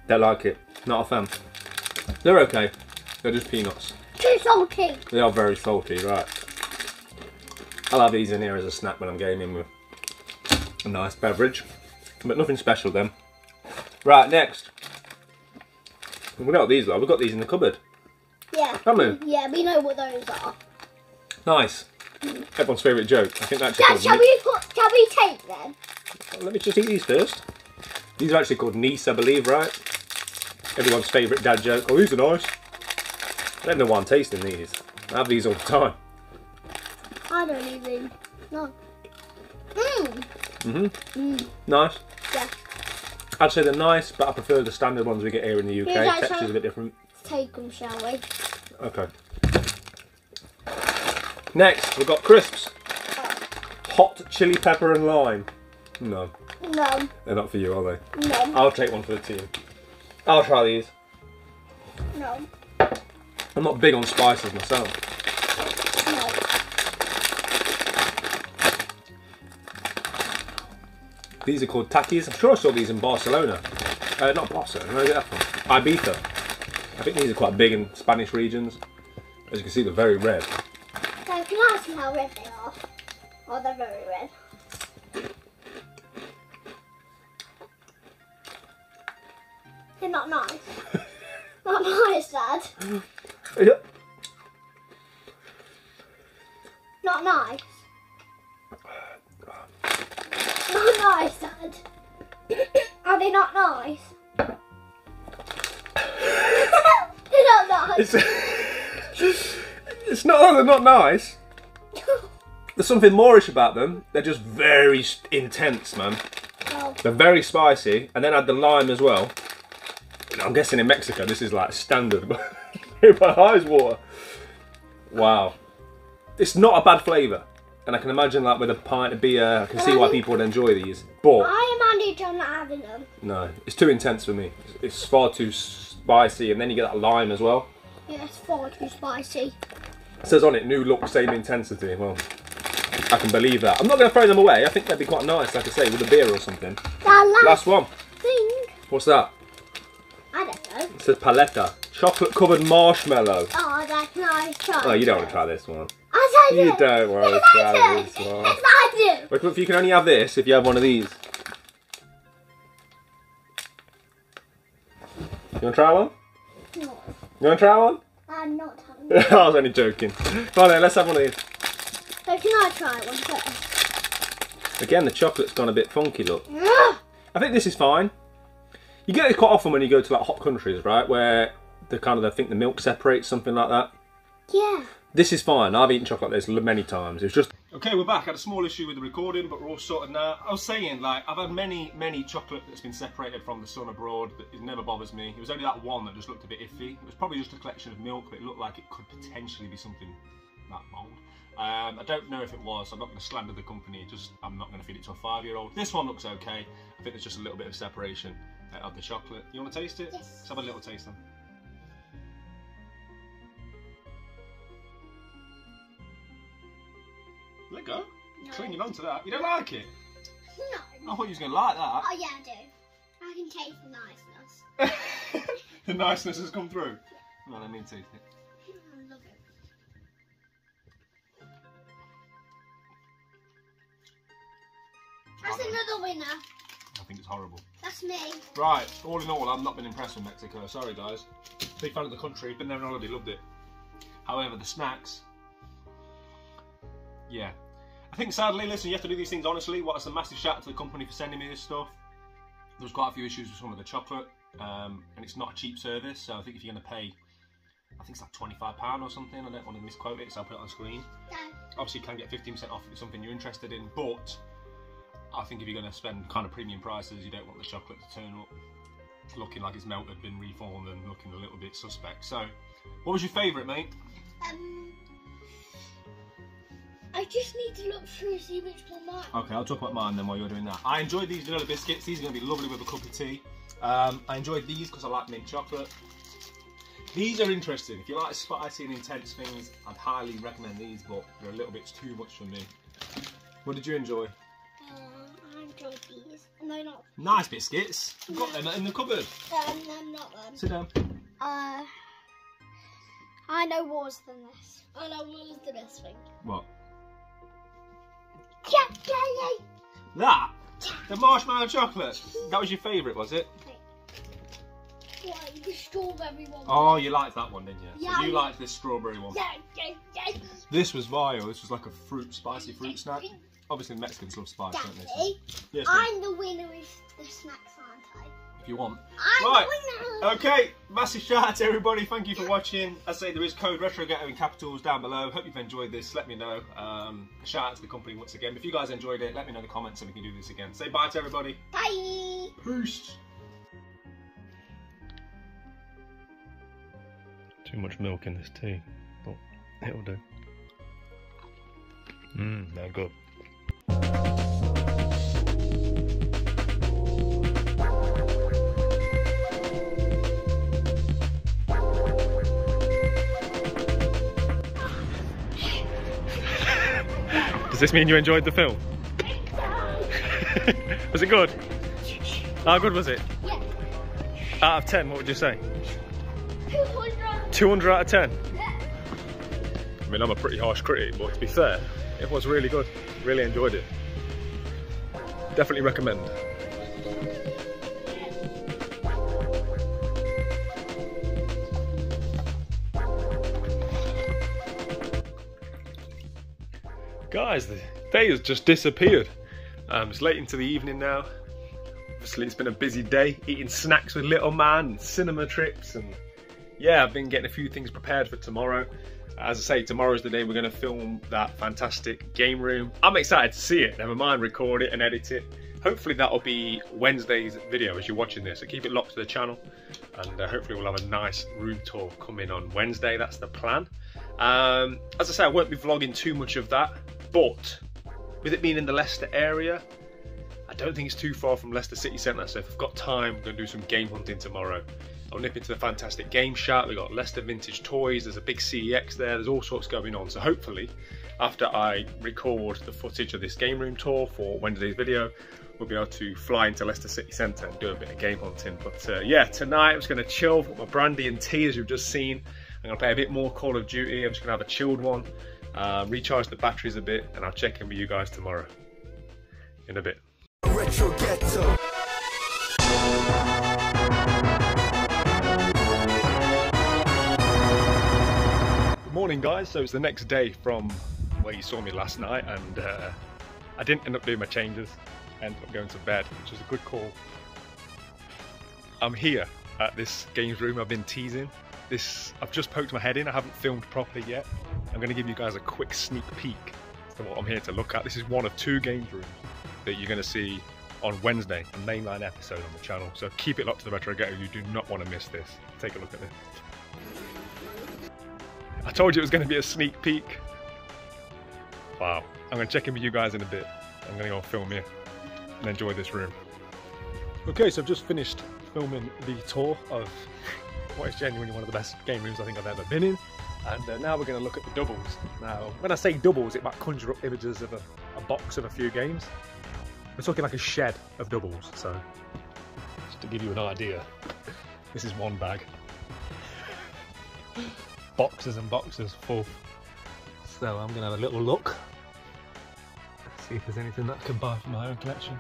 Don't like it. Not a fan. They're okay. They're just peanuts. Too salty. They are very salty, right. I'll have these in here as a snack when I'm gaming with a nice beverage. But nothing special then. Right, next. We know what these, are. We've got these in the cupboard. Yeah. Haven't we? Yeah, we know what those are. Nice. Everyone's favourite joke. I think that's Dad, shall we put? Shall we take them? Let me just eat these first. These are actually called Nice, I believe, right? Everyone's favourite dad joke. Oh, these are nice. I don't know why I'm tasting these. I have these all the time. I don't even. No. Mmm. hmm Nice. Yeah. I'd say they're nice, but I prefer the standard ones we get here in the UK. Our Texture's a bit different. Take them, shall we? Okay. Next, we've got crisps. Hot chili pepper and lime. No, No. they're not for you, are they? No. I'll take one for the team. I'll try these. No. I'm not big on spices myself. These are called takis. I'm sure I saw these in Barcelona. Uh, not Barcelona, where is that from? Ibiza. I think these are quite big in Spanish regions. As you can see, they're very red. So can I see how red they are? Oh, they're very red. They're not nice. not nice, Dad. Yeah. Not nice. They not nice? They're not nice. It's, it's not that they're not nice. There's something moreish about them. They're just very intense, man. Oh, They're very spicy, and then add the lime as well. I'm guessing in Mexico this is like standard. My eyes water. Wow. It's not a bad flavour. And I can imagine like with a pint of beer, I can see why people would enjoy these. But I am Andy John not having them. no, it's too intense for me. It's- far too spicy, and then you get that lime as well. Yeah, it's far too spicy. It says on it, new look, same intensity. Well, I can believe that. I'm not going to throw them away. I think they'd be quite nice, like I say, with a beer or something. Last Last one. thing, What's that? I don't know. It says paletta. Chocolate covered marshmallow. Oh, that's nice. Oh, you don't want to try this one. I. You don't want to try this one. Yes, I do. Look, if you can only have this if you have one of these. You want to try one? No, You want to try one? I'm not having them. I was only joking. Come then, let's have one of these. So can I try one first? Again, the chocolate's gone a bit funky, look. I think this is fine. You get it quite often when you go to like hot countries, right? Where the kind of, I think the milk separates, something like that. Yeah. This is fine. I've eaten chocolate like this many times. It's just. Okay, we're back. I had a small issue with the recording, but we're all sorted now. I was saying, like, I've had many, many chocolate that's been separated from the sun abroad that it never bothers me. It was only that one that just looked a bit iffy. It was probably just a collection of milk, but it looked like it could potentially be something that mould. Um, I don't know if it was. I'm not going to slander the company. Just I'm not going to feed it to a five-year-old. This one looks okay. I think there's just a little bit of separation uh, of the chocolate. You want to taste it? Yes. Let's have a little taste then. Let go. No. Clinging on to that. You don't like it? No. I thought you was going to like that. Oh yeah, I do. I can taste the niceness. the niceness has come through. Well, let me taste it. I love it. That's another winner. I think it's horrible. That's me. Right, all in all, I've not been impressed with Mexico. Sorry, guys. Big fan of the country, been there on holiday, loved it. However, the snacks, yeah. I think sadly, listen, you have to do these things honestly. What's a massive shout out to the company for sending me this stuff. There was quite a few issues with some of the chocolate, um, and it's not a cheap service. So I think if you're going to pay, I think it's like £25 or something. I don't want to misquote it, so I'll put it on screen. No. Obviously, you can get 15% off if it's something you're interested in, but I think if you're going to spend kind of premium prices, you don't want the chocolate to turn up looking like it's melted, been reformed, and looking a little bit suspect. So, what was your favourite, mate? Um, I just need to look through and see which one mine. Okay, I'll talk about mine then while you're doing that. I enjoyed these vanilla biscuits. These are going to be lovely with a cup of tea. Um, I enjoyed these because I like mint chocolate. These are interesting. If you like spicy and intense things, I'd highly recommend these, but they're a little bit too much for me. What did you enjoy? Um, I enjoyed these. No, not. Nice biscuits. I've got them in the cupboard. Um, no, not them. Sit down. Uh, I know worse than this. I know what was the best thing. What? That? The marshmallow chocolate. That was your favourite, was it? Why the strawberry one? Oh, you liked that one, didn't you? Yeah, So you liked this strawberry one. Yeah, yeah, yeah. This was vile. This was like a fruit, spicy fruit snack. Obviously, Mexicans love spice, don't they? So- Yes, I'm the winner of the I? If you want. I'm Right. Okay, massive shout out to everybody. Thank you for watching. As I say, there is code RetroGhetto in capitals down below. Hope you've enjoyed this. Let me know. Um, shout out to the company once again. If you guys enjoyed it, let me know in the comments and we can do this again. Say bye to everybody. Bye. Peace. Too much milk in this tea, but it'll do. Mmm, now good. This mean you enjoyed the film? was it good? How good was it? Yeah. Out of 10, what would you say? 200. 200 out of 10? Yeah. I mean, I'm a pretty harsh critic, but to be fair, it was really good. Really enjoyed it. Definitely recommend. Guys, the day has just disappeared. Um, it's late into the evening now. Obviously, it's been a busy day eating snacks with little man, cinema trips, and yeah, I've been getting a few things prepared for tomorrow. As I say, tomorrow's the day we're going to film that fantastic game room. I'm excited to see it, never mind record it and edit it. Hopefully that'll be Wednesday's video as you're watching this, so keep it locked to the channel. And uh, hopefully we'll have a nice room tour coming on Wednesday, that's the plan. Um, as I say, I won't be vlogging too much of that, but with it being in the Leicester area, I don't think it's too far from Leicester City Centre, so if I've got time, I'm going to do some game hunting tomorrow. I'll nip into the fantastic game shop. We've got Leicester Vintage Toys. There's a big CEX there. There's all sorts going on. So hopefully, after I record the footage of this game room tour for Wednesday's video, we'll be able to fly into Leicester City Centre and do a bit of game hunting. But uh, yeah, tonight I'm just going to chill with my brandy and tea, as you've just seen. I'm going to play a bit more Call of Duty. I'm just going to have a chilled one, uh, recharge the batteries a bit, and I'll check in with you guys tomorrow. In a bit. Retro Ghetto. Good morning, guys. So it's the next day from where you saw me last night, and uh, I didn't end up doing my changes. Ended up going to bed, which was a good call. I'm here at this games room. I've been teasing. This I've just poked my head in. I haven't filmed properly yet. I'm going to give you guys a quick sneak peek to what I'm here to look at. This is one of two games rooms that you're going to see on Wednesday, a mainline episode on the channel. So keep it locked to the Retro Ghetto. You do not want to miss this. Take a look at this. I told you it was going to be a sneak peek. Wow. I'm going to check in with you guys in a bit. I'm going to go film here and enjoy this room. Okay, so I've just finished filming the tour of what is genuinely one of the best game rooms I think I've ever been in. And uh, now we're going to look at the doubles. Now, when I say doubles, it might conjure up images of a, a box of a few games. We're talking like a shed of doubles, so just to give you an idea, this is one bag. boxes and boxes full. So I'm going to have a little look. See if there's anything that I can buy for my own collection.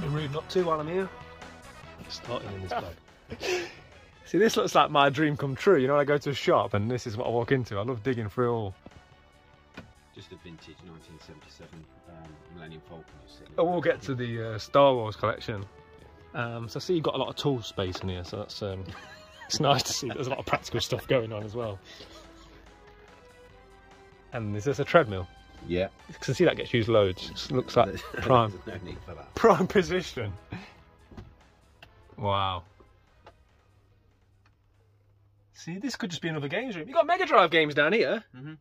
Be rude not to while I'm here. Starting in this bag. See, this looks like my dream come true. You know, I go to a shop and this is what I walk into. I love digging through all. Just a vintage 1977 um, Millennium Falcon. Oh, we'll get to the uh, Star Wars collection. Um, so I see you've got a lot of tool space in here, so that's um, it's nice to see. There's a lot of practical stuff going on as well. And is this a treadmill? Yeah. Because I see that gets used loads. It looks like prime no need for that. prime position. Wow. See, this could just be another games room. You got Mega Drive games down here. Mhm.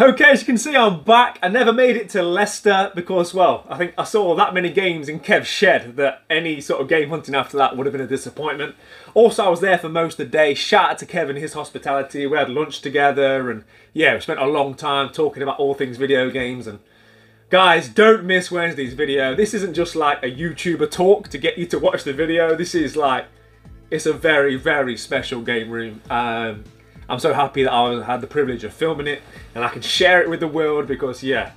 Okay, as you can see, I'm back. I never made it to Leicester because, well, I think I saw that many games in Kev's shed that any sort of game hunting after that would have been a disappointment. Also, I was there for most of the day. Shout out to Kevin, his hospitality. We had lunch together and, yeah, we spent a long time talking about all things video games. And, guys, don't miss Wednesday's video. This isn't just like a YouTuber talk to get you to watch the video. This is like, it's a very, very special game room. Um, I'm so happy that I had the privilege of filming it and I can share it with the world because yeah,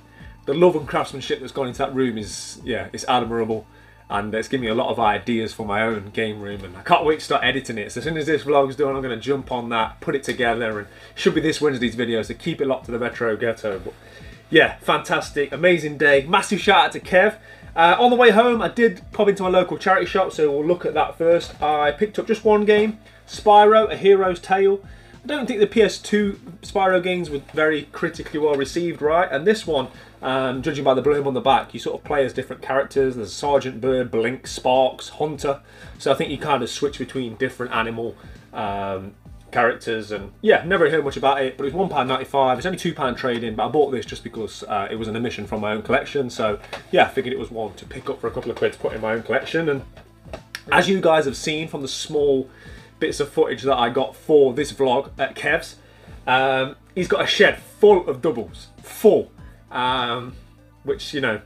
the love and craftsmanship that's gone into that room is yeah, it's admirable and it's given me a lot of ideas for my own game room and I can't wait to start editing it. So as soon as this vlog's done, I'm going to jump on that, put it together and should be this Wednesday's video, so keep it locked to the Retro Ghetto. But yeah, fantastic, amazing day. Massive shout out to Kev. Uh, on the way home, I did pop into a local charity shop, so we'll look at that first. I picked up just one game, Spyro, A Hero's Tail. I don't think the PS2 Spyro games were very critically well received, right? And this one, um, judging by the blurb on the back, you sort of play as different characters. There's Sergeant Byrd, Blink, Sparx, Hunter. So I think you kind of switch between different animal um, characters. And yeah, never heard much about it, but it was £1.95. It's only £2 trading, but I bought this just because uh, it was an omission from my own collection. So yeah, I figured it was one to pick up for a couple of quid to put in my own collection. And as you guys have seen from the small bits of footage that I got for this vlog at Kev's. Um, he's got a shed full of doubles, full, um, which you know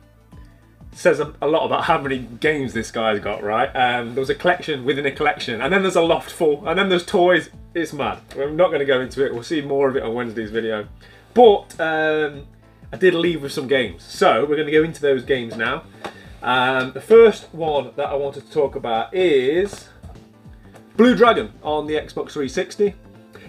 says a, a, lot about how many games this guy's got. Right? Um, there was a collection within a collection, and then there's a loft full, and then there's toys. It's mad. I'm not going to go into it. We'll see more of it on Wednesday's video. But um, I did leave with some games, so we're going to go into those games now. Um, the first one that I wanted to talk about is Blue Dragon on the Xbox 360.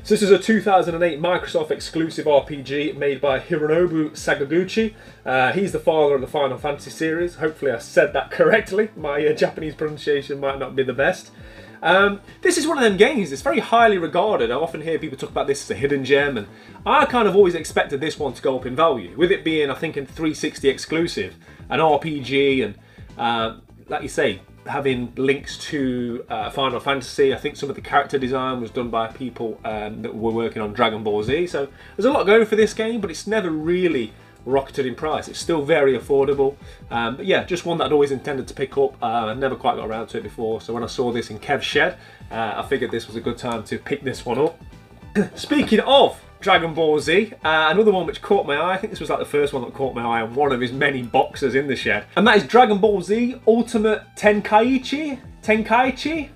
So this is a 2008 Microsoft exclusive RPG made by Hironobu Sakaguchi. Uh, he's the father of the Final Fantasy series. Hopefully I said that correctly. My uh, Japanese pronunciation might not be the best. Um, this is one of them games, it's very highly regarded. I often hear people talk about this as a hidden gem and I kind of always expected this one to go up in value. With it being, I think, in 360 exclusive, an RPG and, uh, like you say, having links to uh, Final Fantasy. I think some of the character design was done by people um, that were working on Dragon Ball Z. So there's a lot going for this game, but it's never really rocketed in price. It's still very affordable. Um, but yeah, just one that I'd always intended to pick up. Uh, I never quite got around to it before. So when I saw this in Kev's shed, uh, I figured this was a good time to pick this one up. Speaking of Dragon Ball Z. Uh, another one which caught my eye, I think this was like the first one that caught my eye on one of his many boxes in the shed. And that is Dragon Ball Z Ultimate Tenkaichi? Tenkaichi?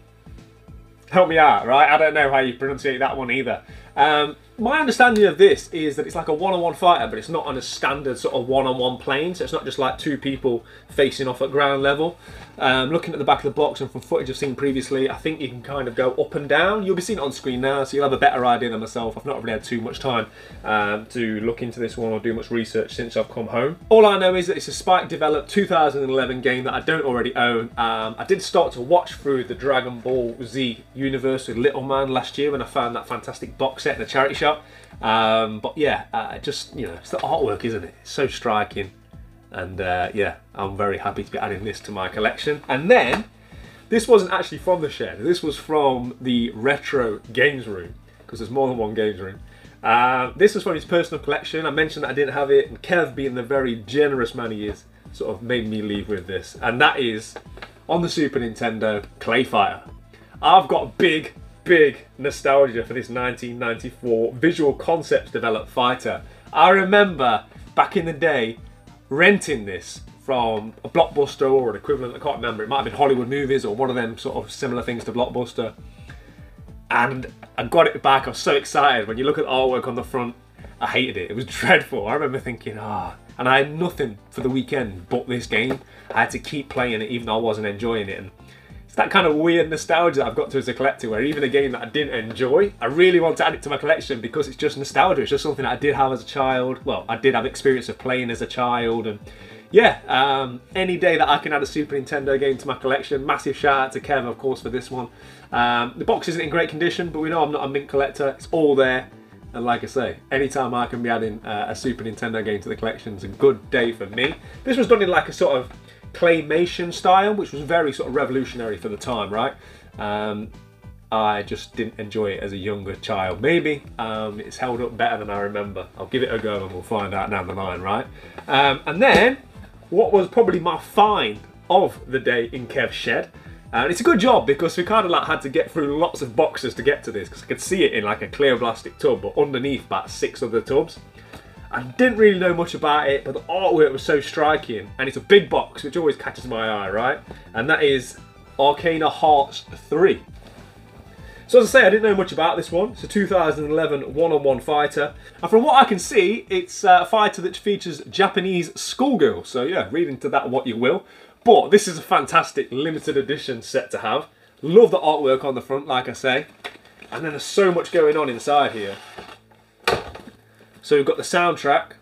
Help me out, right? I don't know how you pronounce that one either. Um, my understanding of this is that it's like a one-on-one fighter, but it's not on a standard sort of one-on-one plane. So it's not just like two people facing off at ground level. Um, looking at the back of the box and from footage I've seen previously, I think you can kind of go up and down. You'll be seeing it on screen now, so you'll have a better idea than myself. I've not really had too much time um, to look into this one or do much research since I've come home. All I know is that it's a Spike developed 2011 game that I don't already own. Um, I did start to watch through the Dragon Ball Z universe with Little Man last year when I found that fantastic box set in a charity shop. Um, but yeah, uh, just, you know, it's the artwork, isn't it? It's so striking. And uh, yeah, I'm very happy to be adding this to my collection. And then, this wasn't actually from the shed. This was from the retro games room, because there's more than one games room. Uh, this was from his personal collection. I mentioned that I didn't have it, and Kev, being the very generous man he is, sort of made me leave with this. And that is, on the Super Nintendo, Clay Fighter. I've got big, big nostalgia for this 1994 visual concepts developed fighter. I remember back in the day renting this from a Blockbuster or an equivalent, I can't remember, it might have been Hollywood Movies or one of them sort of similar things to Blockbuster. And I got it back, I was so excited. When you look at the artwork on the front, I hated it, it was dreadful. I remember thinking, ah, oh. and I had nothing for the weekend but this game. I had to keep playing it even though I wasn't enjoying it. And that kind of weird nostalgia that I've got to as a collector where even a game that I didn't enjoy, I really want to add it to my collection because it's just nostalgia. It's just something that I did have as a child. Well, I did have experience of playing as a child and yeah, um, any day that I can add a Super Nintendo game to my collection, massive shout out to Kev, of course, for this one. Um, the box isn't in great condition, but we know I'm not a mint collector. It's all there. And like I say, anytime I can be adding uh, a Super Nintendo game to the collection is a good day for me. This was done in like a sort of claymation style, which was very sort of revolutionary for the time, right? Um, I just didn't enjoy it as a younger child. Maybe um, it's held up better than I remember. I'll give it a go and we'll find out down the line, right? Um, and then, what was probably my find of the day in Kev's shed. And it's a good job because we kind of like had to get through lots of boxes to get to this because I could see it in like a clear plastic tub, but underneath about six other tubs. I didn't really know much about it, but the artwork was so striking, and it's a big box, which always catches my eye, right? And that is Arcana Hearts 3. So as I say, I didn't know much about this one. It's a 2011 one-on-one fighter. And from what I can see, it's uh, a fighter that features Japanese schoolgirls. So yeah, read into that what you will. But this is a fantastic limited edition set to have. Love the artwork on the front, like I say. And then there's so much going on inside here. So we've got the soundtrack.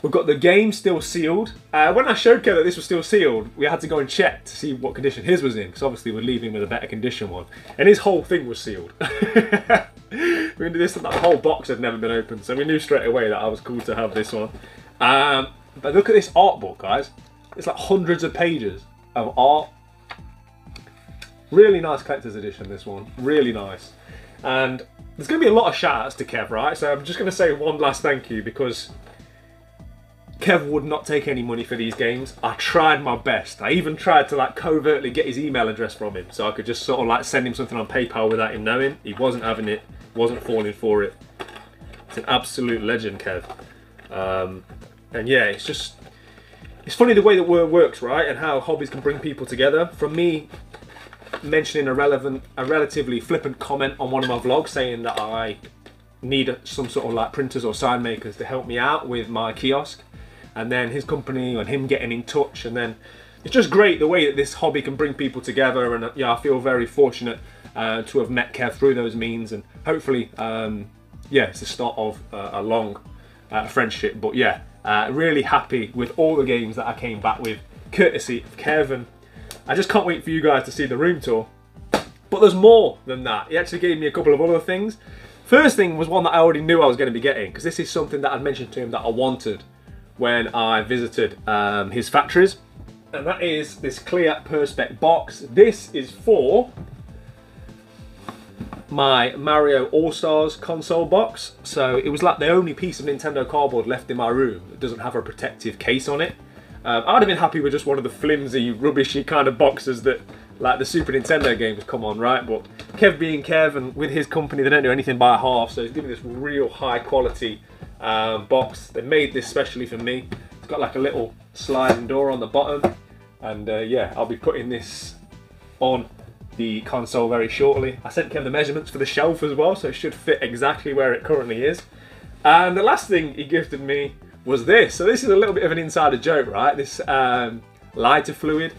We've got the game still sealed. Uh, when I showed Kev that this was still sealed, we had to go and check to see what condition his was in, because obviously we're leaving with a better condition one. And his whole thing was sealed. we into this, that whole box had never been opened, so we knew straight away that I was cool to have this one. Um, but look at this art book, guys. It's like hundreds of pages of art. Really nice collector's edition, this one. Really nice. And there's going to be a lot of shout outs to Kev, right? So I'm just going to say one last thank you because Kev would not take any money for these games. I tried my best. I even tried to like covertly get his email address from him so I could just sort of like send him something on PayPal without him knowing. He wasn't having it, wasn't falling for it. It's an absolute legend, Kev. Um, and yeah, it's just it's funny the way that word works, right? And how hobbies can bring people together. From me mentioning a relevant, a relatively flippant comment on one of my vlogs saying that I need some sort of like printers or sign makers to help me out with my kiosk, and then his company and him getting in touch, and then it's just great the way that this hobby can bring people together. And yeah, I feel very fortunate uh, to have met Kev through those means, and hopefully, um, yeah, it's the start of uh, a long uh, friendship. But yeah, uh, really happy with all the games that I came back with, courtesy of Kevin. I just can't wait for you guys to see the room tour. But there's more than that. He actually gave me a couple of other things. First thing was one that I already knew I was going to be getting, because this is something that I'd mentioned to him that I wanted when I visited um, his factories. And that is this clear Perspex box. This is for my Mario All-Stars console box. So it was like the only piece of Nintendo cardboard left in my room that doesn't have a protective case on it. Um, I'd have been happy with just one of the flimsy, rubbishy kind of boxes that like the Super Nintendo games come on, right? But Kev being Kev and with his company, they don't do anything by half, so he's giving this real high quality um, box. They made this specially for me. It's got like a little sliding door on the bottom, and uh, yeah, I'll be putting this on the console very shortly. I sent Kev the measurements for the shelf as well, so it should fit exactly where it currently is. And the last thing he gifted me was this. So this is a little bit of an insider joke, right? This um, lighter fluid.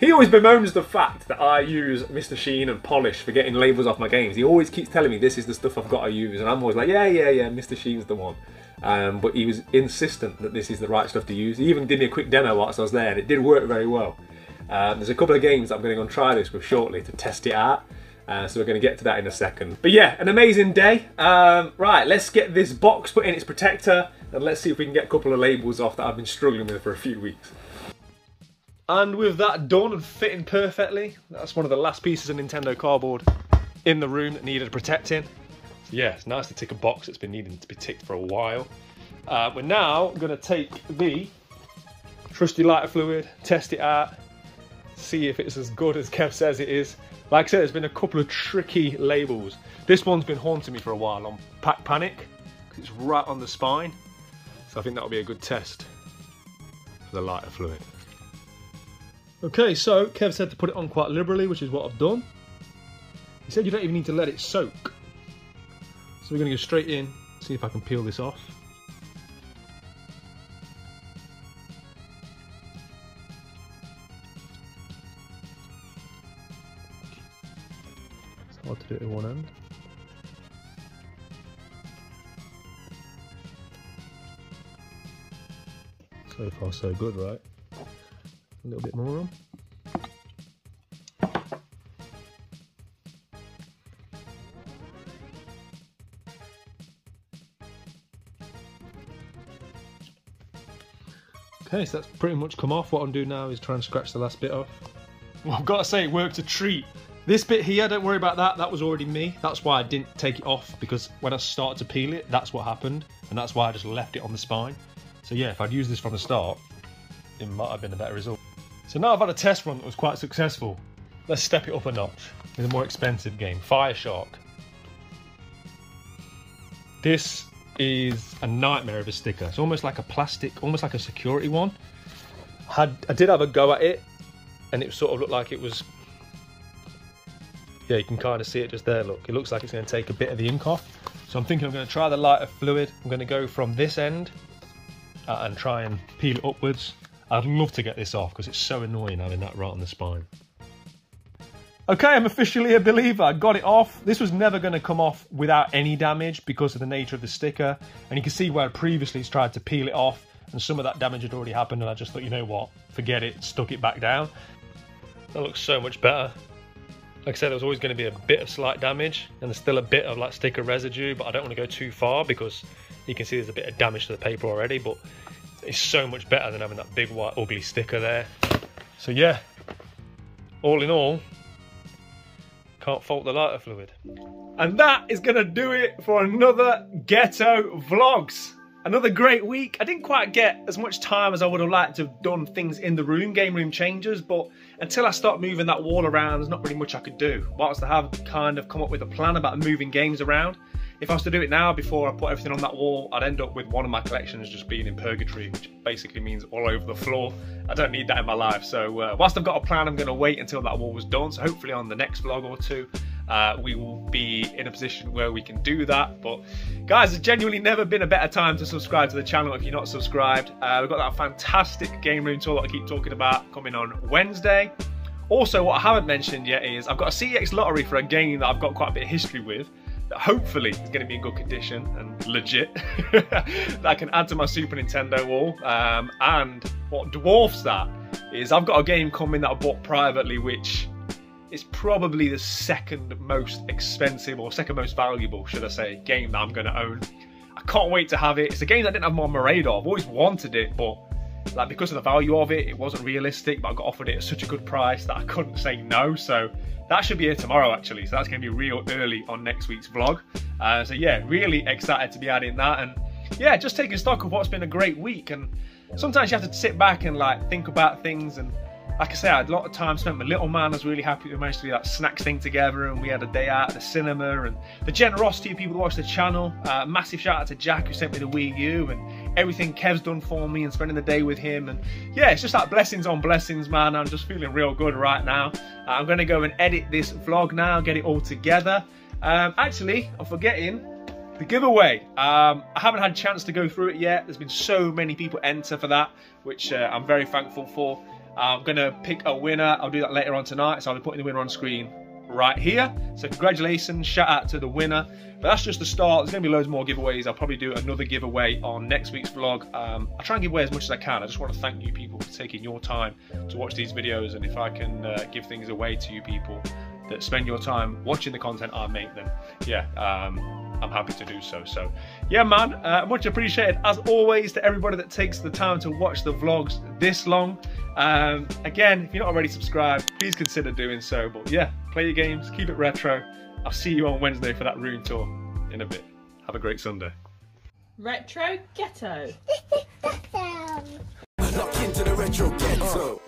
He always bemoans the fact that I use Mr. Sheen and Polish for getting labels off my games. He always keeps telling me this is the stuff I've got to use, and I'm always like, yeah, yeah, yeah, Mr. Sheen's the one. Um, but he was insistent that this is the right stuff to use. He even did me a quick demo whilst I was there, and it did work very well. Um, there's a couple of games I'm going to go and try this with shortly to test it out. Uh, so we're going to get to that in a second. But yeah, an amazing day. Um, right, let's get this box put in its protector and let's see if we can get a couple of labels off that I've been struggling with for a few weeks. And with that done and fitting perfectly, that's one of the last pieces of Nintendo cardboard in the room that needed protecting. So yeah, it's nice to tick a box that's been needing to be ticked for a while. Uh, we're now going to take the trusty lighter fluid, test it out, see if it's as good as Kev says it is. Like I said, there's been a couple of tricky labels. This one's been haunting me for a while on Pac Panic, because it's right on the spine. So I think that'll be a good test for the lighter fluid. Okay, so Kev said to put it on quite liberally, which is what I've done. He said you don't even need to let it soak. So we're going to go straight in, see if I can peel this off. It's hard to do it at one end. So far so good, right? A little bit more on. Okay, so that's pretty much come off. What I'm doing now is try and scratch the last bit off. Well, I've got to say, it worked a treat. This bit here, don't worry about that. That was already me. That's why I didn't take it off because when I started to peel it, that's what happened. And that's why I just left it on the spine. So yeah, if I'd used this from the start, it might have been a better result. So now I've had a test run that was quite successful. Let's step it up a notch with a more expensive game, Fire Shark. This is a nightmare of a sticker. It's almost like a plastic, almost like a security one. Had I did have a go at it, and it sort of looked like it was. Yeah, you can kind of see it just there. Look, it looks like it's going to take a bit of the ink off. So I'm thinking I'm going to try the lighter fluid. I'm going to go from this end uh, and try and peel it upwards. I'd love to get this off because it's so annoying having that right on the spine. Okay, I'm officially a believer. I got it off. This was never going to come off without any damage because of the nature of the sticker. And you can see where I previously tried to peel it off and some of that damage had already happened and I just thought, you know what, forget it, stuck it back down. That looks so much better. Like I said, there was always going to be a bit of slight damage and there's still a bit of like sticker residue, but I don't want to go too far because you can see there's a bit of damage to the paper already, but it's so much better than having that big white ugly sticker there. So yeah, all in all, can't fault the lighter fluid. And that is going to do it for another Ghetto Vlogs. Another great week. I didn't quite get as much time as I would have liked to have done things in the room, game room changes, but until I start moving that wall around, there's not really much I could do. Whilst I have kind of come up with a plan about moving games around, if I was to do it now before I put everything on that wall, I'd end up with one of my collections just being in purgatory, which basically means all over the floor. I don't need that in my life. So uh, whilst I've got a plan, I'm going to wait until that wall was done. So hopefully on the next vlog or two, uh, we will be in a position where we can do that. But guys, there's genuinely never been a better time to subscribe to the channel if you're not subscribed. Uh, we've got that fantastic game room tour that I keep talking about coming on Wednesday. Also, what I haven't mentioned yet is I've got a CEX lottery for a game that I've got quite a bit of history with hopefully is going to be in good condition and legit that I can add to my Super Nintendo wall. Um, and what dwarfs that is I've got a game coming that I bought privately, which is probably the second most expensive or second most valuable, should I say, game that I'm going to own. I can't wait to have it. It's a game that I didn't have on my radar. I've always wanted it, but like because of the value of it, it wasn't realistic. But I got offered it at such a good price that I couldn't say no. So that should be here tomorrow, actually. So that's going to be real early on next week's vlog. Uh, so yeah, really excited to be adding that. And yeah, just taking stock of what's been a great week. And sometimes you have to sit back and like think about things and like I say, I had a lot of time spent. My little man I was really happy we managed to do that snacks thing together, and we had a day out at the cinema. And the generosity of people who watch the channel. Uh, massive shout out to Jack who sent me the Wii U and everything Kev's done for me and spending the day with him. And yeah, it's just like blessings on blessings, man. I'm just feeling real good right now. Uh, I'm going to go and edit this vlog now, get it all together. Um, actually, I'm forgetting the giveaway. Um, I haven't had a chance to go through it yet. There's been so many people enter for that, which uh, I'm very thankful for. I'm going to pick a winner. I'll do that later on tonight. So I'll be putting the winner on screen right here. So congratulations, shout out to the winner. But that's just the start. There's going to be loads more giveaways. I'll probably do another giveaway on next week's vlog. Um, I try and give away as much as I can. I just want to thank you people for taking your time to watch these videos. And if I can uh, give things away to you people that spend your time watching the content I make, then yeah, um, I'm happy to do so. So, yeah, man, uh, much appreciated as always to everybody that takes the time to watch the vlogs this long. Um, again, if you're not already subscribed, please consider doing so. But yeah, play your games, keep it retro. I'll see you on Wednesday for that room tour in a bit. Have a great Sunday. Retro Ghetto. Lock into the retro ghetto.